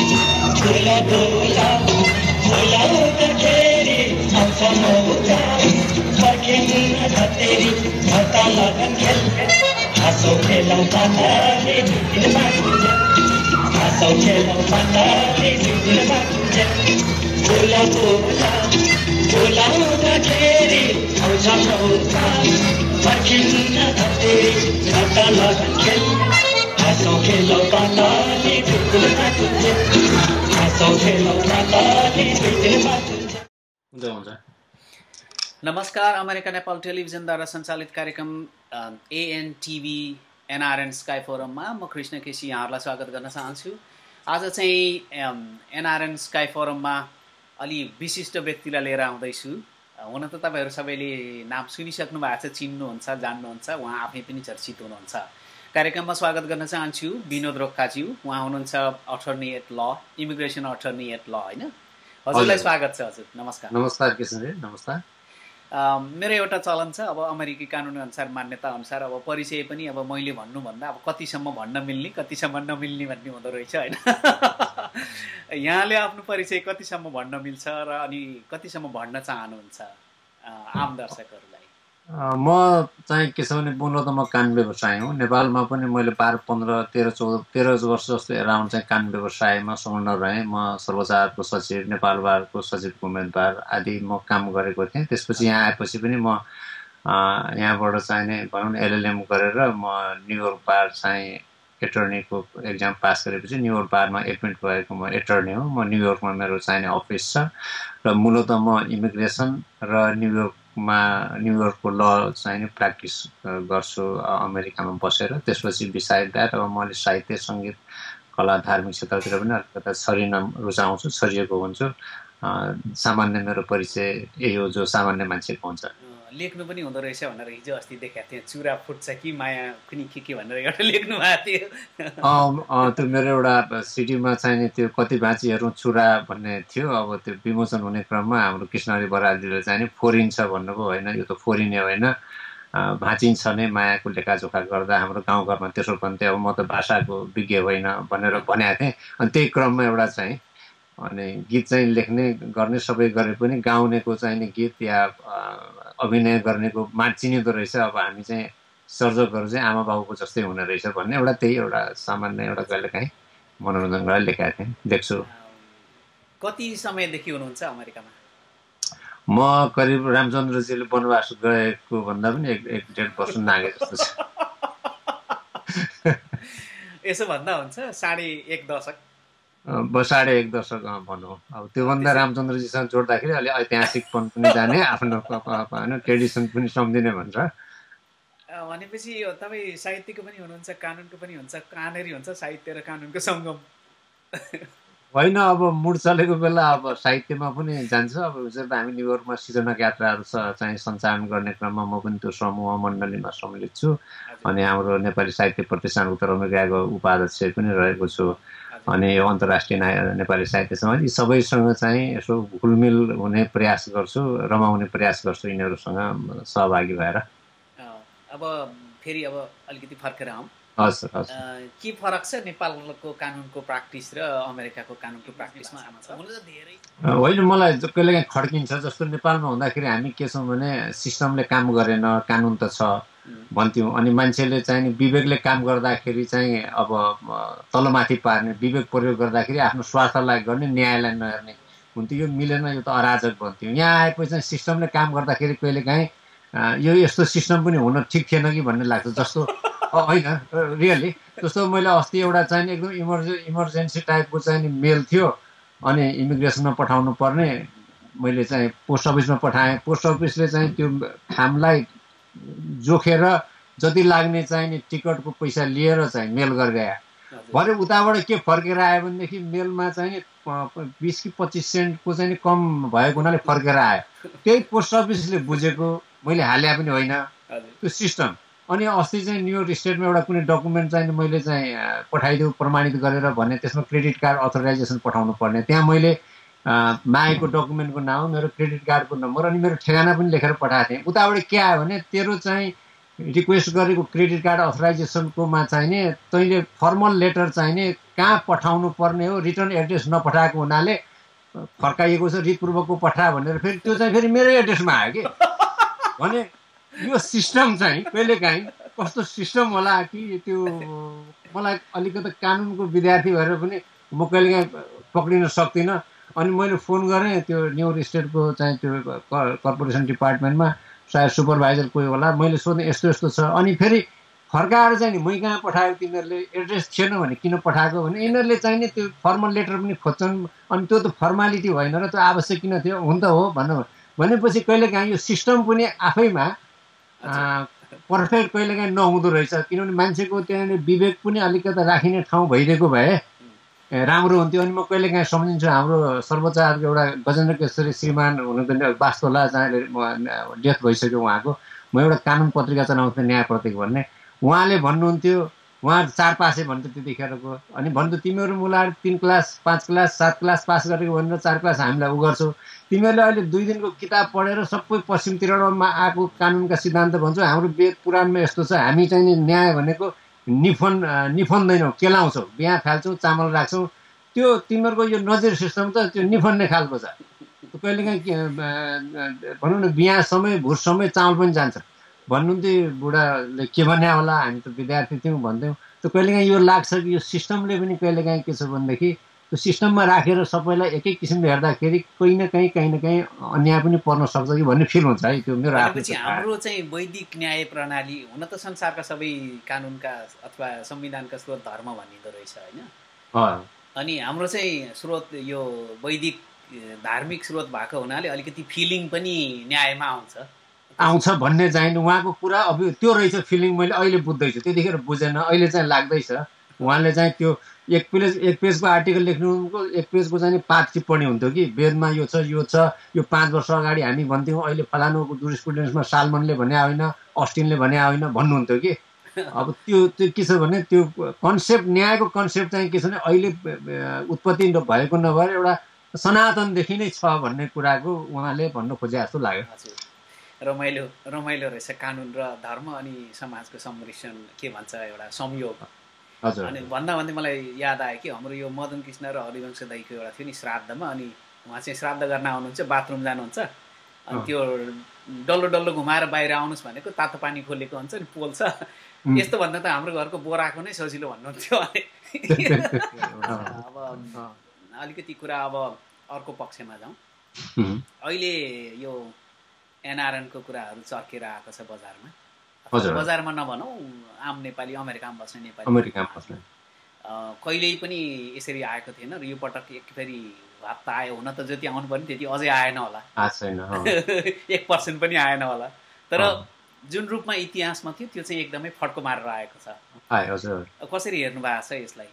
झुला झुला झुलाउँदाखेरि आउँछ मौजा फर्किन्न धतेरी भत्ता लगन खेल हाँसौ खेलौँ पाताले दिनमा गुन्ज हाँसौ खेलौँ पाताले दिनमा गुन्ज झुला झुला झुलाउँदाखेरि आउँछ मौजा फर्किन्न धतेरी भत्ता लगन खेल नमस्कार अमेरिका नेपाल टेलिभिजनद्वारा सञ्चालित कार्यक्रम A N TV NRN sky फोरममा म कृष्ण केसी यहाँहरूलाई स्वागत गर्न चाहन्छु। आज चाहिँ एनआरएन स्काई फोरममा अलि विशिष्ट व्यक्तिलाई लिएर आउँदैछु। हुन त तपाईँहरू सबैले नाम सुनिसक्नु भएको छ चिन्नुहुन्छ जान्नुहुन्छ उहाँ आफै पनि चर्चित हुनुहुन्छ। कार्यक्रममा स्वागत गर्न चाहन्छु विनोद रोक्खाज्यू। उहाँ हुनुहुन्छ attorney at law immigration attorney at law होइन? हजुरलाई हजुर। स्वागत छ हजुर। नमस्कार। नमस्कार किशनजी नमस्कार। मेरो एउटा चलन छ अब अमेरिकी कानुन अनुसार मान्यता अनुसार अब परिचय पनि अब मैले भन्नुभन्दा अब कतिसम्म भन्न मिल्ने कतिसम्म नमिल्ने भन्ने हुँदो रहेछ होइन? यहाँले आफ्नो परिचय कतिसम्म भन्न मिल्छ र अनि कतिसम्म भन्न चाहनुहुन्छ आम दर्शकहरूलाई अँ, म चाहिँ के छ भने बुझ्नु त म कान व्यवसाय हुँ। नेपालमा पनि मैले बाह्र पन्ध्र तेह्र चौध तेह्र वर्ष जस्तो एराउन्ड चाहिँ कान व्यवसायमा संलग्न रहेँ। म सर्वचारको सचिव नेपाल बारको सचिवको उम्मेदवार आदि म काम गरेको थिएँ। त्यसपछि यहाँ आएपछि पनि म यहाँबाट चाहिँ नि भनौँ न एलएलएम गरेर म न्युयोर्क बार चाहिँ एटर्नीको एक्जाम पास गरेपछि न्युयोर्क बारमा एडमिट भएको म एटर्नी हो। म न्युयोर्कमा मेरो चाहिने अफिस छ। र मूलत म इमिग्रेसन र न्युयोर्कमा न्युयोर्कको ल चाहिँ प्र्याक्टिस गर्छु अमेरिकामा बसेर। त्यसपछि बिसाइड द्याट अब मैले साहित्य सङ्गीत कला धार्मिक क्षेत्रतिर पनि अलिकता छरिन रुचाउँछु छरिएको हुन्छु। सामान्य मेरो परिचय यही हो जो सामान्य मान्छेको हुन्छ। लेख्नु पनि हुँदो रहेछ भनेर हिजो अस्ति देखाएको थिएँ। चुरा फुट्छ कि माया कुनी के के भनेर एउटा लेख्नु भएको थियो। त्यो मेरो एउटा सिटीमा चाहिने त्यो कति भाँचीहरू चुरा भन्ने थियो। अब त्यो विमोचन हुने क्रममा हाम्रो कृष्णहरि बरालजीले चाहिँ नि फोरिन्छ भन्नुभयो होइन? यो त फोरिने होइन। भाँचिन्छ नै मायाको लेखाजोखा गर्दा हाम्रो गाउँघरमा त्यसो भन्थे अब म त भाषाको विज्ञ होइन भनेर भनेको थिएँ। अनि त्यही क्रममा एउटा चाहिँ अनि गीत चाहिँ लेख्ने गर्ने सबै गरे पनि गाउनेको चाहिने गीत या अभिनय गर्नेको माचिनिँदो रहेछ। अब हामी चाहिँ सर्जकहरू चाहिँ आमा बाबुको जस्तै हुने रहेछ भन्ने एउटा त्यही एउटा सामान्य एउटा कहिलेकाहीँ मनोरञ्जन गरेर लेखाएको थिएँ। देख्छु। कति समयदेखि हुनुहुन्छ अमेरिकामा? म करिब रामचन्द्रजीले वनवास गएको भन्दा पनि एक एक डेढ वर्ष नागे जस्तो छ। यसो भन्दा हुन्छ साढे एक दशक। अँ, ब- साढे एक दशक भनौँ। अब त्योभन्दा रामचन्द्रजीसँग जोड्दाखेरि अलि ऐतिहासिकपन पनि जाने आफ्नो होइन ट्रेडिसन पनि सम्झिने भन्छ। भनेपछि यो तपाईँ साहित्यको पनि हुनुहुन्छ कानुनको पनि हुन्छ कहाँनिर हुन्छ साहित्य र कानुनको सङ्गम। होइन अब मुड चलेको बेला अब साहित्यमा पनि जान्छ। अब जब हामी न्युयोर्कमा सृजनक यात्राहरू चाहिँ सञ्चालन गर्ने क्रममा म पनि त्यो समूह मण्डलीमा सम्मिलित छु। अनि हाम्रो नेपाली साहित्य प्रतिष्ठान उत्तर अमेरिकाको उपाध्यक्ष पनि रहेको छु। अनि यो अन्तर्राष्ट्रिय नेपाली साहित्य समाज यी सबैसँग चाहिँ यसो घुलमिल हुने प्रयास गर्छु रमाउने प्रयास गर्छु यिनीहरूसँग सहभागी भएर। अब फेरि अब अलिकति फर्केर आउँ के फरक छ नेपालको कानुनको प्र्याक्टिस र अमेरिकाको कानुनको प्र्याक्टिसमा होइन मलाई कहिलेकाहीँ खड्किन्छ जस्तो नेपालमा हुँदाखेरि हामी के छौँ भने सिस्टमले काम गरेन कानुन त छ भन्थ्यौँ। अनि मान्छेले चाहिँ नि विवेकले काम गर्दाखेरि चाहिँ अब तलमाथि पार्ने विवेक प्रयोग गर्दाखेरि आफ्नो स्वार्थलाई गर्ने न्यायलाई नहेर्ने हुन्थ्यो। यो मिलेन यो त अराजक भन्थ्यौँ। यहाँ आएपछि चाहिँ सिस्टमले काम गर्दाखेरि कहिलेकाहीँ यो यस्तो सिस्टम पनि हुन ठिक थिएन कि भन्ने लाग्छ। जस्तो होइन रियली जस्तो मैले अस्ति एउटा चाहिँ एकदम इमर्जे इमर्जेन्सी टाइपको चाहिँ नि मेल थियो अनि इमिग्रेसनमा पठाउनु पर्ने मैले चाहिँ पोस्ट अफिसमा पठाएँ। पोस्ट अफिसले चाहिँ त्यो खामलाई जोखेर जति लाग्ने चाहिँ नि टिकटको पैसा लिएर चाहिँ मेल गरेर आयो। भरे उताबाट के फर्केर आयो भनेदेखि मेलमा चाहिँ बिस कि पच्चिस सेन्टको चाहिँ कम भएको हुनाले फर्केर आयो। त्यही पोस्ट अफिसले बुझेको मैले हाले पनि होइन। त्यो सिस्टम अनि अस्ति चाहिँ न्युयोर्क स्टेटमा एउटा कुनै डकुमेन्ट चाहिँ मैले चाहिँ अँ, पठाइदेऊ प्रमाणित गरेर भने त्यसमा क्रेडिट कार्ड अथोराइजेसन पठाउनु पर्ने। त्यहाँ मैले मागेको डकुमेन्टको नाम मेरो क्रेडिट कार्डको नम्बर अनि मेरो ठेगाना पनि लेखेर पठाएको थिएँ। उताबाट के आयो भने तेरो चाहिँ रिक्वेस्ट गरेको क्रेडिट कार्ड अथराइजेसनकोमा चाहिने तैँले फर्मल लेटर चाहिने कहाँ पठाउनु पर्ने हो रिटर्न एड्रेस नपठाएको हुनाले फर्काइएको छ रितपूर्वकको पठा भनेर फेरि त्यो चाहिँ फेरि मेरै एड्रेसमा आयो कि? भने यो सिस्टम चाहिँ कहिलेकाहीँ कस्तो सिस्टम होला कि त्यो मलाई अलिकति कानुनको विद्यार्थी भएर पनि म कहिलेकाहीँ पक्रिन सक्दिनँ। अनि मैले फोन गरेँ त्यो न्यु स्टेटको चाहिँ त्यो कर्पोरेसन डिपार्टमेन्टमा सायद सुपरभाइजर कोही होला। मैले सोधेँ यस्तो यस्तो छ। अनि फेरि फर्काएर चाहिँ नि मै कहाँ पठाएको तिमीहरूले एड्रेस थिएन भने किन पठाएको? भने यिनीहरूले चाहिँ नि त्यो फर्मल लेटर पनि खोज्छन्। अनि त्यो त फर्मालिटी भएन र त्यो आवश्यक किन थियो? हुन त हो भनौँ भनेपछि कहिलेकाहीँ यो सिस्टम पनि आफैमा पर्फेक्ट कहिलेकाहीँ नहुँदो रहेछ। किनभने मान्छेको त्यहाँनिर विवेक पनि अलिकति राखिने ठाउँ भइदिएको भए राम्रो हुन्थ्यो अनि म कहिलेकाहीँ सम्झिन्छु हाम्रो सर्वोच्च एउटा गजेन्द्र केशरी श्रीमान हुनुहुन्थ्यो वास्तोला जहाँले डेथ भइसक्यो उहाँको। म एउटा कानुन पत्रिका चलाउँथेँ न्याय प्रतीक भन्ने। उहाँले भन्नुहुन्थ्यो उहाँ चार पासे भन्थ्यो त्यतिखेरको। अनि भन्थ्यो तिमीहरू मुला तिन क्लास पाँच क्लास सात क्लास पास गरेको भनेर चार क्लास हामीलाई उ गर्छौ। तिमीहरूले अहिले दुई दिनको किताब पढेर सबै पश्चिमतिरमा आएको कानुनका सिद्धान्त भन्छौ हाम्रो वेद पुराणमा यस्तो छ हामी चाहिँ न्याय भनेको निफन निफन्दैनौँ केलाउँछौँ बिहा फाल्छौँ चामल राख्छौँ। त्यो तिमीहरूको यो नजिर सिस्टम त त्यो निफन्ने खालको छ। कहिलेकाहीँ भनौँ न बिहा समय भुस समय चामल पनि जान्छ। भन्नुहुन्थ्यो बुढाले के भन्या होला हामी त विद्यार्थी थियौँ भन्थ्यौँ। त कहिलेकाहीँ यो लाग्छ कि यो सिस्टमले पनि कहिलेकाहीँ के छ भनेदेखि त्यो सिस्टममा राखेर सबैलाई एकै किसिमले हेर्दाखेरि कहीँ न कहीँ कहीँ न कहीँ अन्याय पनि पर्न सक्छ कि भन्ने फिल हुन्छ है त्यो मेरो हाम्रो चाहिँ वैदिक न्याय प्रणाली हुन त संसारका सबै कानुनका अथवा संविधानका स्रोत धर्म भनिँदो रहेछ होइन? अनि हाम्रो चाहिँ स्रोत यो वैदिक धार्मिक स्रोत भएको हुनाले अलिकति फिलिङ पनि न्यायमा आउँछ। आउँछ भन्ने चाहिँ उहाँको कुरा। अब त्यो रहेछ फिलिङ मैले अहिले बुझ्दैछु। त्यतिखेर बुझेन अहिले चाहिँ लाग्दैछ। उहाँले चाहिँ त्यो एक पेज एक पेजको आर्टिकल लेख्नुको एक पेजको चाहिँ पाँच टिप्पणी हुन्थ्यो कि वेदमा यो छ यो छ यो पाँच वर्ष अगाडि हामी भन्थ्यौँ अहिले फलानुको जुरिस्प्रुडेन्समा सालमनले भने होइन अस्टिनले भने होइन भन्नुहुन्थ्यो कि। अब त्यो त्यो के छ भने त्यो कन्सेप्ट न्यायको कन्सेप्ट चाहिँ के छ भने अहिले उत्पत्ति भएको नभएर एउटा सनातनदेखि नै छ भन्ने कुराको उहाँले भन्नु खोजे जस्तो लाग्यो। रमाइलो रमाइलो रहेछ कानुन र धर्म अनि समाजको सम्मिश्रण के भन्छ एउटा संयोग। अनि भन्दा भन्दै मलाई याद आयो कि हाम्रो यो मदन कृष्ण र हरिवंश दाईको एउटा थियो नि श्राद्धमा अनि उहाँ चाहिँ श्राद्ध गर्न आउनुहुन्छ बाथरुम जानुहुन्छ। अनि त्यो डल्लो डल्लो घुमाएर बाहिर आउनुहोस् भनेको तातो पानी खोलेको हुन्छ नि पोल्छ यस्तो भन्दा त हाम्रो घरको बोराको नै सजिलो भन्नुहुन्थ्यो अब अलिकति कुरा अब अर्को पक्षमा जाउँ। अहिले यो एनआरएनको कुराहरू चर्केर आएको छ बजारमा। बजारमा नभनौँ आम नेपाली अमेरिकामा बस्ने नेपाली। अमेरिकामा बस्ने। कहिल्यै पनि यसरी आएको थिएन र यो पटक एक फेरि भात त आयो हुन त जति आउनु पर्ने त्यति अझै आएन होला। एक पर्सेन्ट पनि आएन होला। तर जुन रूपमा इतिहासमा थियो त्यो चाहिँ एकदमै फड्को मारेर आएको छ। कसरी हेर्नु भएको छ यसलाई?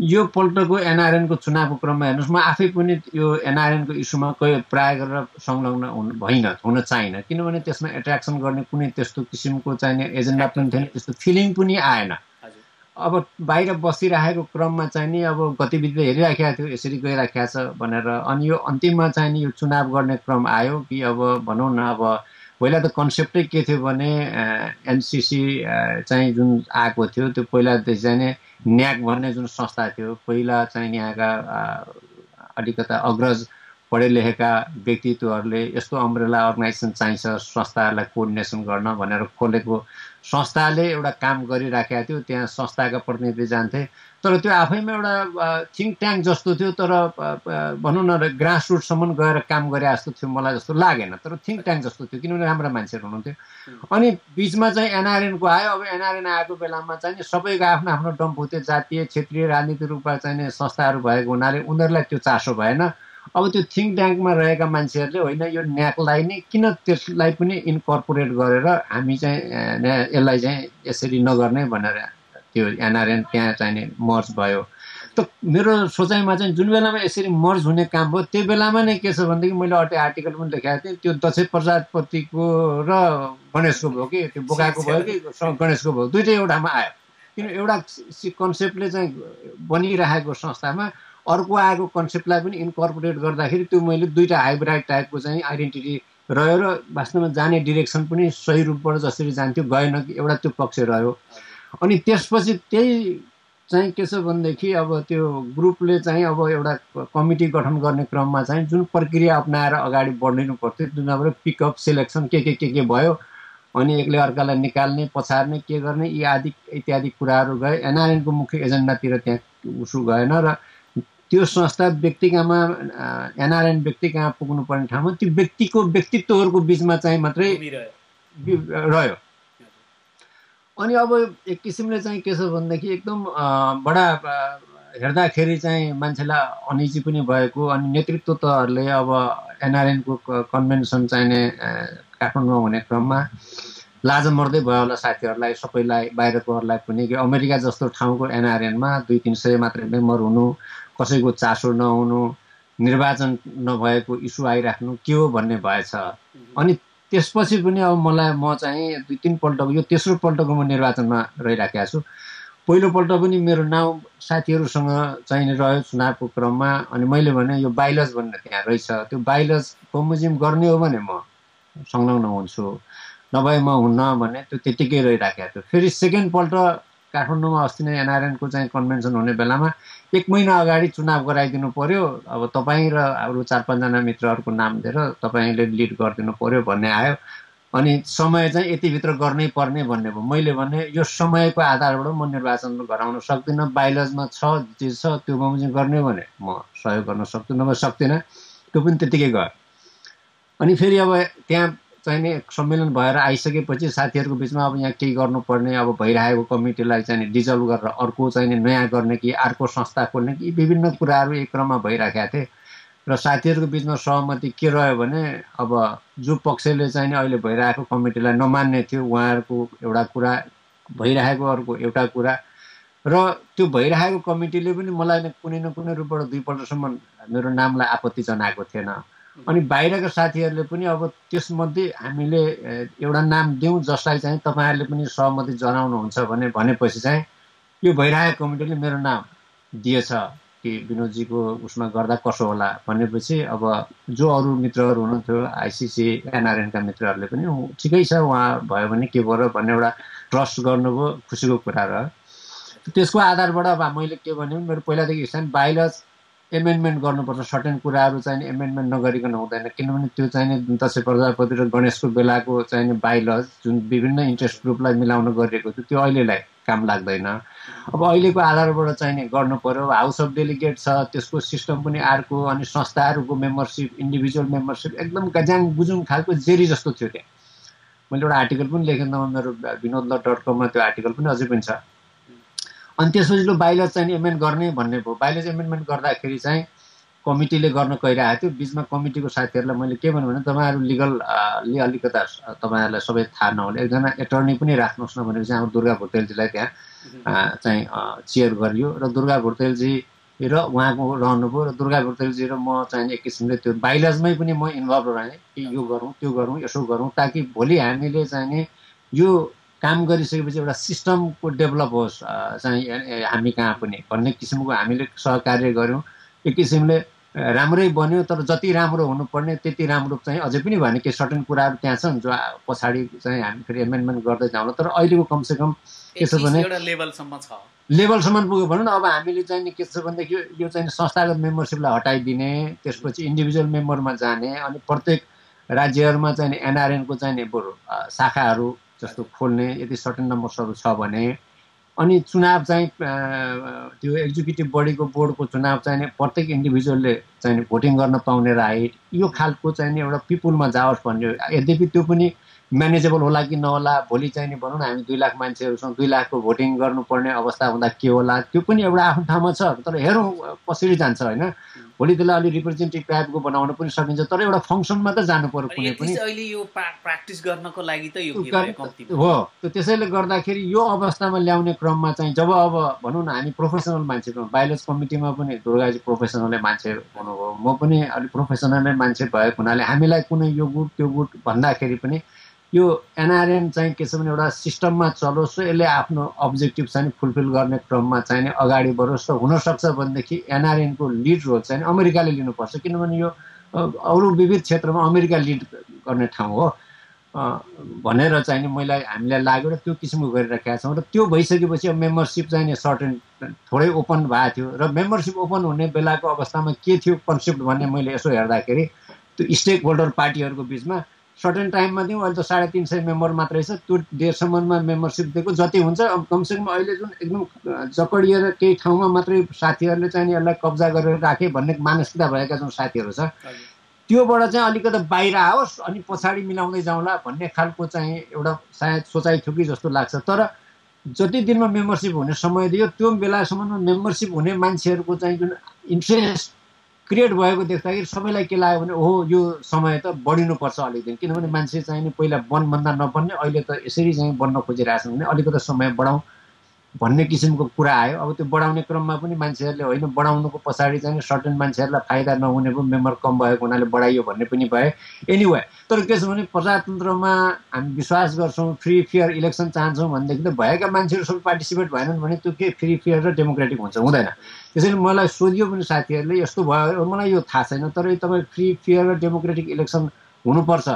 यो पल्टको एनआरएनको चुनावको क्रममा हेर्नुहोस् म आफै पनि यो एनआरएनको इस्युमा कोही प्राय गरेर संलग्न हुनु भइन हुन चाहिन किनभने त्यसमा एट्र्याक्सन गर्ने कुनै त्यस्तो किसिमको चाहिने एजेन्डा पनि थिएन त्यस्तो फिलिङ पनि आएन। अब बाहिर बसिराखेको क्रममा चाहिँ नि अब गतिविधि हेरिराखेको थियो यसरी गइराखेको छ भनेर अनि यो अन्तिममा चाहिँ नि यो चुनाव गर्ने क्रम आयो कि अब भनौँ न अब पहिला त कन्सेप्टै के थियो भने एनसिसी चाहिँ जुन आएको थियो त्यो पहिलादेखि चाहिँ नि न्याक भन्ने जुन संस्था थियो पहिला चाहिँ यहाँका अलिकता अग्रज पढे लेखेका व्यक्तित्वहरूले यस्तो अम्ब्रेला अर्गनाइजेसन चाहिन्छ संस्थाहरूलाई कोअर्डिनेसन गर्न भनेर खोलेको संस्थाले एउटा काम गरिराखेका थियो। त्यहाँ संस्थाका प्रतिनिधि जान्थे। तर त्यो आफैमा एउटा थिङ्क ट्याङ्क जस्तो थियो तर भनौँ न ग्रास रुटसम्म गएर काम गरे जस्तो थियो मलाई जस्तो लागेन। तर थिङ्क ट्याङ्क जस्तो थियो किनभने राम्रा मान्छेहरू हुनुहुन्थ्यो। अनि बिचमा चाहिँ एनआरएनको आयो अब एनआरएन आएको बेलामा चाहिँ सबैको आफ्नो आफ्नो डम्फुते जातीय क्षेत्रीय राजनीतिक रूपमा चाहिँ संस्थाहरू भएको हुनाले उनीहरूलाई त्यो चासो भएन। अब त्यो थिङ्क ट्याङ्कमा रहेका मान्छेहरूले होइन यो न्याकलाई नै किन त्यसलाई पनि इन्कर्पोरेट गरेर हामी चाहिँ यसलाई चाहिँ यसरी नगर्ने भनेर त्यो एनआरएन त्यहाँ चाहिने मर्ज भयो। त मेरो सोचाइमा चाहिँ जुन बेलामा यसरी मर्ज हुने काम भयो त्यो बेलामा नै के छ भनेदेखि मैले अर्को आर्टिकल पनि लेखाएको थिएँ। त्यो दक्षै प्रजापतिको र गणेशको भयो कि त्यो बोकाएको भयो कि गणेशको भयो। दुइटै एउटामा आयो। किन एउटा कन्सेप्टले चाहिँ बनिरहेको संस्थामा अर्को आएको कन्सेप्टलाई पनि इन्कर्पोरेट गर्दाखेरि त्यो मैले दुईवटा हाइब्राइड टाइपको चाहिँ आइडेन्टिटी रह्यो र वास्तवमा जाने डिरेक्सन पनि सही रूपबाट जसरी जान्थ्यो गएन कि एउटा त्यो पक्ष रह्यो। अनि त्यसपछि त्यही चाहिँ के छ भनेदेखि अब त्यो ग्रुपले चाहिँ अब एउटा कमिटी गठन गर्ने क्रममा चाहिँ जुन प्रक्रिया अप्नाएर अगाडि बढिनु पर्थ्यो जुन अब पिकअप सेलेक्सन के के के के भयो अनि एकले अर्कालाई निकाल्ने पछार्ने के गर्ने यी आदि इत्यादि कुराहरू गए। एनआरएनको मुख्य एजेन्डातिर त्यहाँ उसो गएन र त्यो संस्था व्यक्ति कहाँमा एनआरएन व्यक्ति कहाँ पुग्नुपर्ने ठाउँमा त्यो व्यक्तिको व्यक्तित्वहरूको बिचमा चाहिँ मात्रै रह्यो। अनि अब एक किसिमले चाहिँ के छ भनेदेखि एकदम बडा हेर्दाखेरि चाहिँ मान्छेलाई अनिजी पनि भएको अनि नेतृत्वहरूले अब एनआरएनको कन्भेन्सन चाहिने काठमाडौँमा हुने क्रममा लाज मर्दै भयो होला साथीहरूलाई सबैलाई बाहिरकोहरूलाई पनि कि अमेरिका जस्तो ठाउँको एनआरएनमा दुई तिन सय मात्रै मेम्बर हुनु कसैको चासो नहुनु निर्वाचन नभएको इस्यु आइराख्नु के हो भन्ने भएछ। अनि त्यसपछि पनि अब मलाई म चाहिँ दुई तिनपल्टको यो तेस्रो पल्टको म निर्वाचनमा रहिराखेको छु। पहिलोपल्ट पनि मेरो नाउँ साथीहरूसँग चाहिँ नि रह्यो चुनावको क्रममा अनि मैले भने यो बाइलज भन्ने त्यहाँ रहेछ। त्यो बाइलज बमोजिम गर्ने हो भने म संलग्न हुन्छु। नभए म हुन्न भने त्यो त्यतिकै रहिराखेको थियो फेरि सेकेन्डपल्ट काठमाडौँमा अस्ति नै एनआरएनको चाहिँ कन्भेन्सन हुने बेलामा एक महिना अगाडि चुनाव गराइदिनु पर्यो। अब तपाईँ र अरू चार पाँचजना मित्रहरूको नाम दिएर तपाईँले लिड गरिदिनु पर्यो भन्ने आयो। अनि समय चाहिँ यतिभित्र गर्नै पर्ने भन्ने भयो। मैले भने यो समयको आधारबाट म निर्वाचन गराउन सक्दिनँ बाइलजमा छ जे छ त्यो बमोजिम गर्ने भने म सहयोग गर्न सक्दिनँ नभए सक्दिनँ। त्यो पनि त्यतिकै गयो। अनि फेरि अब त्यहाँ चाहिँ सम्मेलन भएर आइसकेपछि साथीहरूको बिचमा अब यहाँ केही गर्नुपर्ने अब भइरहेको कमिटीलाई चाहिँ डिजल्भ गरेर अर्को चाहिँ नयाँ गर्ने कि अर्को संस्था खोल्ने कि विभिन्न कुराहरू एक क्रममा भइरहेका थिए। र साथीहरूको बिचमा सहमति के रह्यो भने अब जो पक्षले चाहिँ अहिले भइरहेको कमिटीलाई नमान्ने थियो उहाँहरूको एउटा कुरा भइरहेको अर्को एउटा कुरा। र त्यो भइरहेको कमिटीले पनि मलाई कुनै न कुनै रूपबाट दुईपल्टसम्म मेरो नामलाई आपत्ति जनाएको थिएन। अनि बाहिरका साथीहरूले पनि अब त्यसमध्ये हामीले एउटा नाम दिउँ जसलाई चाहिँ तपाईँहरूले पनि सहमति जनाउनुहुन्छ भने भनेपछि चाहिँ यो भइरहेको कमिटीले मेरो नाम दिएछ कि विनोदजीको उसमा गर्दा कसो होला भनेपछि अब जो अरू मित्रहरू हुनुहुन्थ्यो आइसिसी एनआरएनका मित्रहरूले पनि "ऊ, ठिकै छ उहाँ भयो भने के भयो भन्ने एउटा ट्रस्ट गर्नुभयो खुसीको कुरा रह्यो त्यसको आधारबाट अब मैले के भने मेरो पहिलादेखि चाहिँ बाइलज एमेन्डमेन्ट गर्नुपर्छ. सर्टेन कुराहरू चाहिँ एमेन्डमेन्ट नगरिकन हुँदैन. किनभने त्यो चाहिँ दसैँ प्रजापति र गणेशको बेलाको चाहिँ बाइलज जुन विभिन्न इन्ट्रेस्ट ग्रुपलाई मिलाउन गरिएको थियो त्यो अहिलेलाई काम लाग्दैन। अब अहिलेको आधारबाट चाहिँ गर्नु पर्यो। हाउस अफ डेलिगेट छ त्यसको सिस्टम पनि अर्को अनि संस्थाहरूको मेम्बरसिप इन्डिभिजुअल मेम्बरसिप एकदम गजाङ बुजुङ खालको जेरी जस्तो थियो त्यहाँ मैले एउटा आर्टिकल पनि लेखेँ त मेरो विनोद डट कममा त्यो आर्टिकल पनि अझै पनि छ। अनि त्यसपछि लु बाइलज चाहिँ एमेन्ड गर्ने भन्ने भयो। बाइलज एमेन्डमेन्ट गर्दाखेरि चाहिँ कमिटीले गर्न गइरहेको थियो। बिचमा कमिटीको साथीहरूलाई मैले के भन्नु भने तपाईँहरू लिगल ले अलिकता तपाईँहरूलाई सबै थाहा नहुने एकजना एटर्नी पनि राख्नुहोस् न भनेपछि हाम्रो दुर्गा भुटेलजीलाई त्यहाँ चाहिँ चेयर गरियो। र दुर्गा भुटेलजी र उहाँको रहनुभयो र दुर्गा भुटेलजी र म चाहिँ एक किसिमले त्यो बाइलजमै पनि म इन्भल्भ रहेँ। कि यो गरौँ त्यो गरौँ यसो गरौँ ताकि भोलि हामीले चाहिँ नि यो काम गरिसकेपछि एउटा सिस्टमको डेभलप होस् चाहिँ हामी कहाँ पनि भन्ने किसिमको हामीले सहकार्य गऱ्यौँ। एक किसिमले राम्रै बन्यो तर जति राम्रो हुनुपर्ने त्यति राम्रो चाहिँ अझै पनि भएन केही सर्टेन कुराहरू त्यहाँ छन् जो पछाडि चाहिँ हामी फेरि एमेन्डमेन्ट गर्दै जाउँला। तर अहिलेको कमसेकम के छ भने- लेभलसम्म छ। लेभलसम्म पुग्यो भनौँ न अब हामीले चाहिँ नि के छ भनेदेखि यो- चाहिँ संस्थागत मेम्बरसिपलाई हटाइदिने त्यसपछि इन्डिभिजुअल मेम्बरमा जाने अनि प्रत्येक राज्यहरूमा चाहिँ एनआरएनको चाहिँ बरु शाखाहरू जस्तो खोल्ने यदि सर्टेन नम्बर्सहरू छ भने। अनि चुनाव चाहिँ त्यो एक्जिक्युटिभ बडीको बोर्डको चुनाव चाहिँ प्रत्येक इन्डिभिजुअलले चाहिँ भोटिङ गर्न पाउने राइट यो खालको चाहिँ एउटा पिपुलमा जाओस् भन्ने यद्यपि त्यो पनि म्यानेजेबल होला कि नहोला भोलि चाहिँ नि भनौँ न हामी दुई लाख मान्छेहरू छौँ दुई लाखको भोटिङ गर्नुपर्ने अवस्था हुँदा के होला त्यो पनि एउटा आफ्नो ठाउँमा छ तर हेरौँ कसरी जान्छ होइन। भोलि त्यसलाई अलिक रिप्रेजेन्टेटिभ टाइपको बनाउन पनि सकिन्छ तर एउटा फङ्सनमा त जानु पर्यो कुनै पनि। प्र्याक्टिस गर्नको लागि त हो त्यो त्यसैले गर्दाखेरि यो अवस्थामा ल्याउने क्रममा चाहिँ जब अब भनौँ न हामी प्रोफेसनल मान्छे छौँ बाइलोज कमिटीमा पनि दुर्गाजी प्रोफेसनलै मान्छे हुनुभयो म पनि अलिक प्रोफेसनलै मान्छे भएको हुनाले हामीलाई कुनै यो गुट त्यो गुट भन्दाखेरि पनि यो एनआरएन चाहिँ के छ भने एउटा सिस्टममा चलोस् र यसले आफ्नो अब्जेक्टिभ चाहिँ फुलफिल गर्ने क्रममा चाहिँ अगाडि बढोस् र हुनसक्छ भनेदेखि एनआरएनको लिड रोल चाहिँ अमेरिकाले लिनुपर्छ। किनभने यो अरू विविध क्षेत्रमा अमेरिका लिड गर्ने ठाउँ हो। भनेर चाहिँ नि मैले हामीलाई लाग्यो र त्यो किसिमको गरिराखेका छौँ र त्यो भइसकेपछि अब मेम्बरसिप चाहिँ सर्टेन थोरै ओपन भएको थियो र मेम्बरसिप ओपन हुने बेलाको अवस्थामा के थियो कन्सेप्ट भन्ने मैले यसो हेर्दाखेरि त्यो स्टेक होल्डर पार्टीहरूको बिचमा सर्टेन टाइममा दिउँ अहिले त साढे तिन सय मेम्बर मात्रै छ त्यो डेढसम्ममा मेम्बरसिप दिएको जति हुन्छ अब कमसेकम अहिले जुन एकदम जकडिएर केही ठाउँमा मात्रै साथीहरूले चाहिँ यसलाई कब्जा गरेर राखे भन्ने मानसिकता भएका जुन साथीहरू छ त्योबाट चाहिँ अलिकति बाहिर आओस् अनि पछाडि मिलाउँदै जाउँला भन्ने खालको चाहिँ एउटा सायद सोचाइ थियो कि जस्तो लाग्छ। तर जति दिनमा मेम्बरसिप हुने समय दियो त्यो बेलासम्ममा मेम्बरसिप हुने मान्छेहरूको चाहिँ जुन इन्ट्रेस्ट क्रिएट भएको देख्दाखेरि सबैलाई के लाग्यो भने ओहो यो समय त बढिनुपर्छ अलिकति किनभने मान्छे चाहिँ नि पहिला बनभन्दा नबन्ने अहिले त यसरी चाहिँ बन्न खोजिरहेछन् भने अलिकति समय बढाउँ। भन्ने किसिमको कुरा आयो। अब त्यो बढाउने क्रममा पनि मान्छेहरूले होइन बढाउनुको पछाडि चाहिँ सर्टेन मान्छेहरूलाई फाइदा नहुने पो मेम्बर कम भएको हुनाले बढाइयो भन्ने पनि भयो। एनिवे तर के छ भने प्रजातन्त्रमा हामी विश्वास गर्छौँ फ्री फेयर इलेक्सन चाहन्छौँ भनेदेखि त भएका मान्छेहरू सबै पार्टिसिपेट भएनन् भने त्यो के फ्री फेयर र डेमोक्रेटिक हुन्छ हुँदैन। त्यसैले मलाई सोधियो पनि साथीहरूले यस्तो भयो मलाई यो थाहा छैन तर तपाईँ फ्री फेयर र डेमोक्रेटिक इलेक्सन हुनुपर्छ।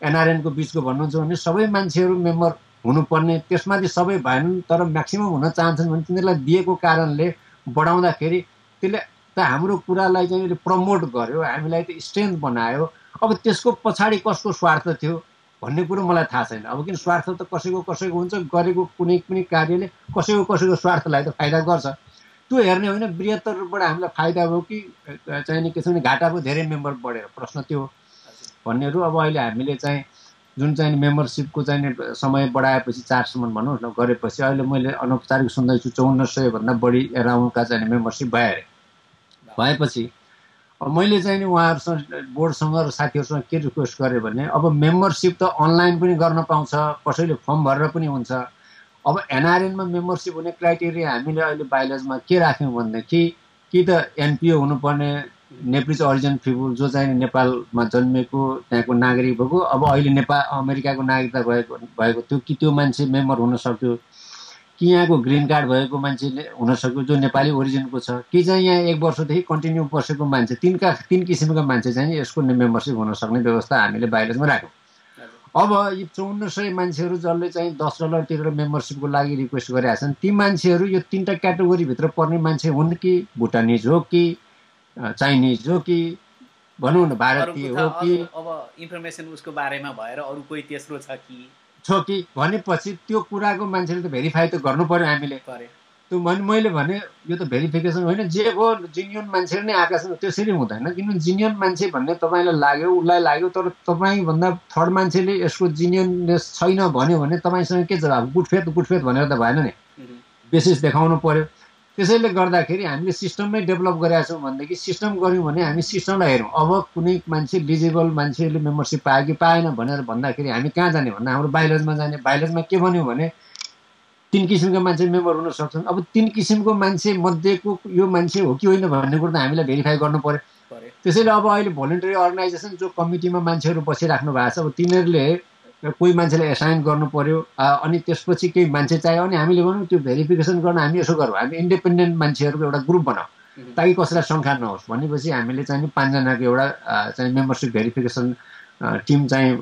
एनआरएनको बिचको भन्नुहुन्छ भने सबै मान्छेहरू मेम्बर हुनुपर्ने। त्यसमाथि सबै भएनन् तर म्याक्सिमम् हुन चाहन्छन् भने तिनीहरूलाई दिएको कारणले बढाउँदाखेरि त्यसले त हाम्रो कुरालाई चाहिँ प्रमोट गर्यो हामीलाई त स्ट्रेन्थ बनायो। अब त्यसको पछाडि कसको स्वार्थ थियो भन्ने कुरो मलाई थाहा छैन। अब किन स्वार्थ त कसैको कसैको हुन्छ गरेको कुनै पनि कार्यले कसैको कसैको स्वार्थलाई त फाइदा गर्छ। त्यो हेर्ने होइन बृहत्तर रूपबाट हामीलाई फाइदा भयो कि चाहिँ के छ भने घाटाको धेरै मेम्बर बढेर प्रश्न त्यो भन्नेहरू अब अहिले हामीले चाहिँ जुन चाहिँ मेम्बरसिपको चाहिँ समय बढाएपछि चारसम्म भनौँ न गरेपछि अहिले मैले अनौपचारिक सुन्दैछु चौन्न सयभन्दा बढी एराउन्डका चाहिँ मेम्बरसिप भए अरे भएपछि मैले चाहिँ नि उहाँहरूसँग बोर्डसँग र साथीहरूसँग के रिक्वेस्ट गरेँ भने अब मेम्बरसिप त अनलाइन पनि गर्न पाउँछ कसैले फर्म भरेर पनि हुन्छ। अब एनआरएनमा मेम्बरसिप हुने क्राइटेरिया हामीले अहिले बाइलजमा के राख्यौँ भनेदेखि कि त एनपिओ हुनुपर्ने नेप्रिज अरिजिन पिपुल जो चाहिँ नेपालमा जन्मेको त्यहाँको नागरिक भएको। अब अहिले नेपाल अमेरिकाको नागरिकता भएको भएको थियो कि त्यो मान्छे मेम्बर हुन सक्यो कि यहाँको ग्रिन कार्ड भएको मान्छेले हुनसक्यो जो नेपाली ओरिजिनको छ। कि चाहिँ यहाँ एक वर्षदेखि कन्टिन्यू बसेको मान्छे तिनका तिन किसिमका मान्छे चाहिँ यसको मेम्बरसिप हुन सक्ने व्यवस्था हामीले बाहिरमा राख्यौँ। अब यी चौन्न सय मान्छेहरू जसले चाहिँ दस डलर तिरेर मेम्बरसिपको लागि रिक्वेस्ट गरिरहेका छन् ती मान्छेहरू यो तिनवटा क्याटेगोरीभित्र पर्ने मान्छे हुन् कि भुटानिज हो कि चाइनिज हो कि भनौँ न भारतीय हो कि अब इन्फर्मेसन उसको बारेमा भएर अरू कोही तेस्रो छ कि? छ कि भनेपछि त्यो कुराको मान्छेले त भेरिफाई त गर्नु पर्यो हामीले। त्यो भने मैले भने यो त भेरिफिकेसन होइन जे हो जिनियन मान्छेहरू नै आएका छन् त्यसरी हुँदैन। किनभने जिनियन मान्छे भन्ने तपाईँलाई लाग्यो उसलाई लाग्यो तर तपाईँभन्दा थर्ड मान्छेले यसको जिनियननेस छैन भन्यो भने तपाईँसँग के छ अब गुडफेथ गुडफेथ भनेर त भएन नि। बेसिस देखाउनु पर्यो। त्यसैले गर्दाखेरि हामीले सिस्टममै डेभलप गरेका छौँ भनेदेखि सिस्टम गऱ्यौँ भने हामी सिस्टमलाई हेरौँ अब कुनै मान्छे लिजिबल मान्छेले मेम्बरसिप पायो कि पाएन भनेर भन्दाखेरि हामी कहाँ जाने भन्दा हाम्रो बाइलजमा जाने। बाइलजमा के भन्यो भने तिन किसिमका मान्छे मेम्बर हुन सक्छन्। अब तिन किसिमको मान्छे मध्येको यो मान्छे हो कि होइन भन्ने कुरो त हामीलाई भेरिफाई गर्नु पर्यो। त्यसैले अब अहिले भोलिन्टरी अर्गनाइजेसन जो कमिटीमा मान्छेहरू बसिराख्नु भएको छ अब तिनीहरूले कोही मान्छेलाई एसाइन गर्नु पर्यो। अनि त्यसपछि केही मान्छे चाहियो अनि हामीले भनौँ त्यो भेरिफिकेसन गर्न हामी यसो गरौँ हामी इन्डिपेन्डेन्ट मान्छेहरूको एउटा ग्रुप बनाऊ। ताकि कसैलाई शङ्का नहोस्। भनेपछि हामीले चाहिँ पाँचजनाको एउटा चाहिँ मेम्बरसिप भेरिफिकेसन टिम चाहिँ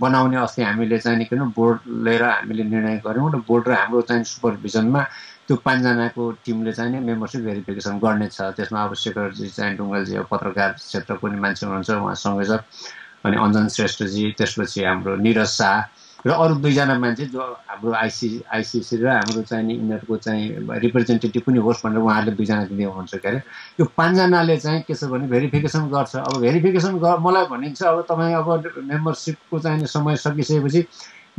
बनाउने अस्ति हामीले चाहिँ किन बोर्ड लिएर हामीले निर्णय गऱ्यौँ र बोर्ड र हाम्रो चाहिँ सुपरभिजनमा त्यो पाँचजनाको टिमले चाहिँ मेम्बरसिप भेरिफिकेसन गर्नेछ। त्यसमा अब शेखरजी चाहिँ डुङ्गलजी पत्रकार क्षेत्रको पनि मान्छे हुनुहुन्छ उहाँसँगै छ। अनि अञ्जन श्रेष्ठजी त्यसपछि हाम्रो निरज शाह र अरू दुईजना मान्छे जो हाम्रो आइसी आइसिसी र हाम्रो चाहिँ नि यिनीहरूको चाहिँ रिप्रेजेन्टेटिभ पनि होस् भनेर उहाँहरूले दुईजना दिने हुनुहुन्छ के अरे यो पाँचजनाले चाहिँ के छ भने भेरिफिकेसन गर्छ। अब भेरिफिकेसन ग मलाई भनिन्छ अब तपाईँ अब मेम्बरसिपको चाहिँ समय सकिसकेपछि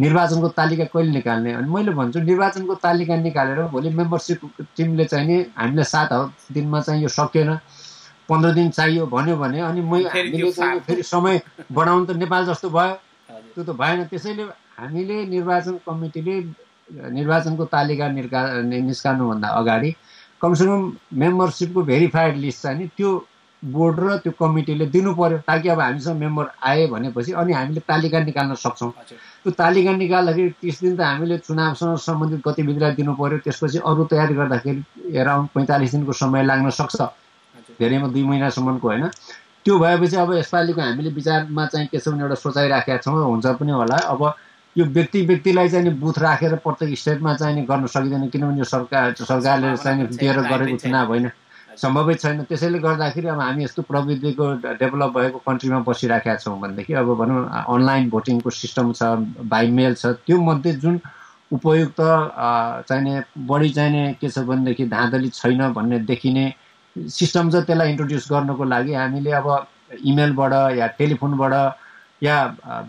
निर्वाचनको तालिका कहिले निकाल्ने? अनि मैले भन्छु निर्वाचनको तालिका निकालेर भोलि मेम्बरसिप टिमले चाहिँ नि हामीले सात दिनमा चाहिँ यो सकेन। पन्ध्र दिन चाहियो भन्यो भने अनि मै हामीले चाहिँ फेरि समय बढाउनु त नेपाल जस्तो भयो। त्यो त भएन। त्यसैले हामीले निर्वाचन कमिटीले निर्वाचनको तालिका निर्का निस्काल्नुभन्दा अगाडि कमसेकम मेम्बरसिपको भेरिफाइड लिस्ट चाहिँ नि त्यो बोर्ड र त्यो कमिटीले दिनु पर्यो ताकि अब हामीसँग मेम्बर आए भनेपछि अनि हामीले तालिका निकाल्न सक्छौँ। त्यो तालिका निकाल्दाखेरि तिस दिन त हामीले चुनावसँग सम्बन्धित गतिविधिलाई दिनु पर्यो। त्यसपछि अरू तयारी गर्दाखेरि एराउन्ड पैँतालिस दिनको समय लाग्न सक्छ। धेरैमा दुई महिनासम्मको होइन। त्यो भएपछि अब यसपालिको हामीले विचारमा चाहिँ के छ भने एउटा सोचाइ राखेका छौँ हुन्छ पनि होला। अब यो व्यक्ति व्यक्तिलाई चाहिँ नि बुथ राखेर प्रत्येक स्टेटमा चाहिँ नि गर्न सकिँदैन किनभने यो सरकार सरकारले चाहिँ दिएर गरेको चुनाव होइन। सम्भवै छैन। त्यसैले गर्दाखेरि अब हामी यस्तो प्रविधिको डेभलप भएको कन्ट्रीमा बसिराखेका छौँ भनेदेखि अब भनौँ अनलाइन भोटिङको सिस्टम छ बाई मेल छ। त्यो मध्ये जुन उपयुक्त चाहिने बढी चाहिने के छ भनेदेखि धाँधली छैन भन्ने देखिने सिस्टम छ त्यसलाई इन्ट्रोड्युस गर्नको लागि हामीले अब इमेलबाट या टेलिफोनबाट या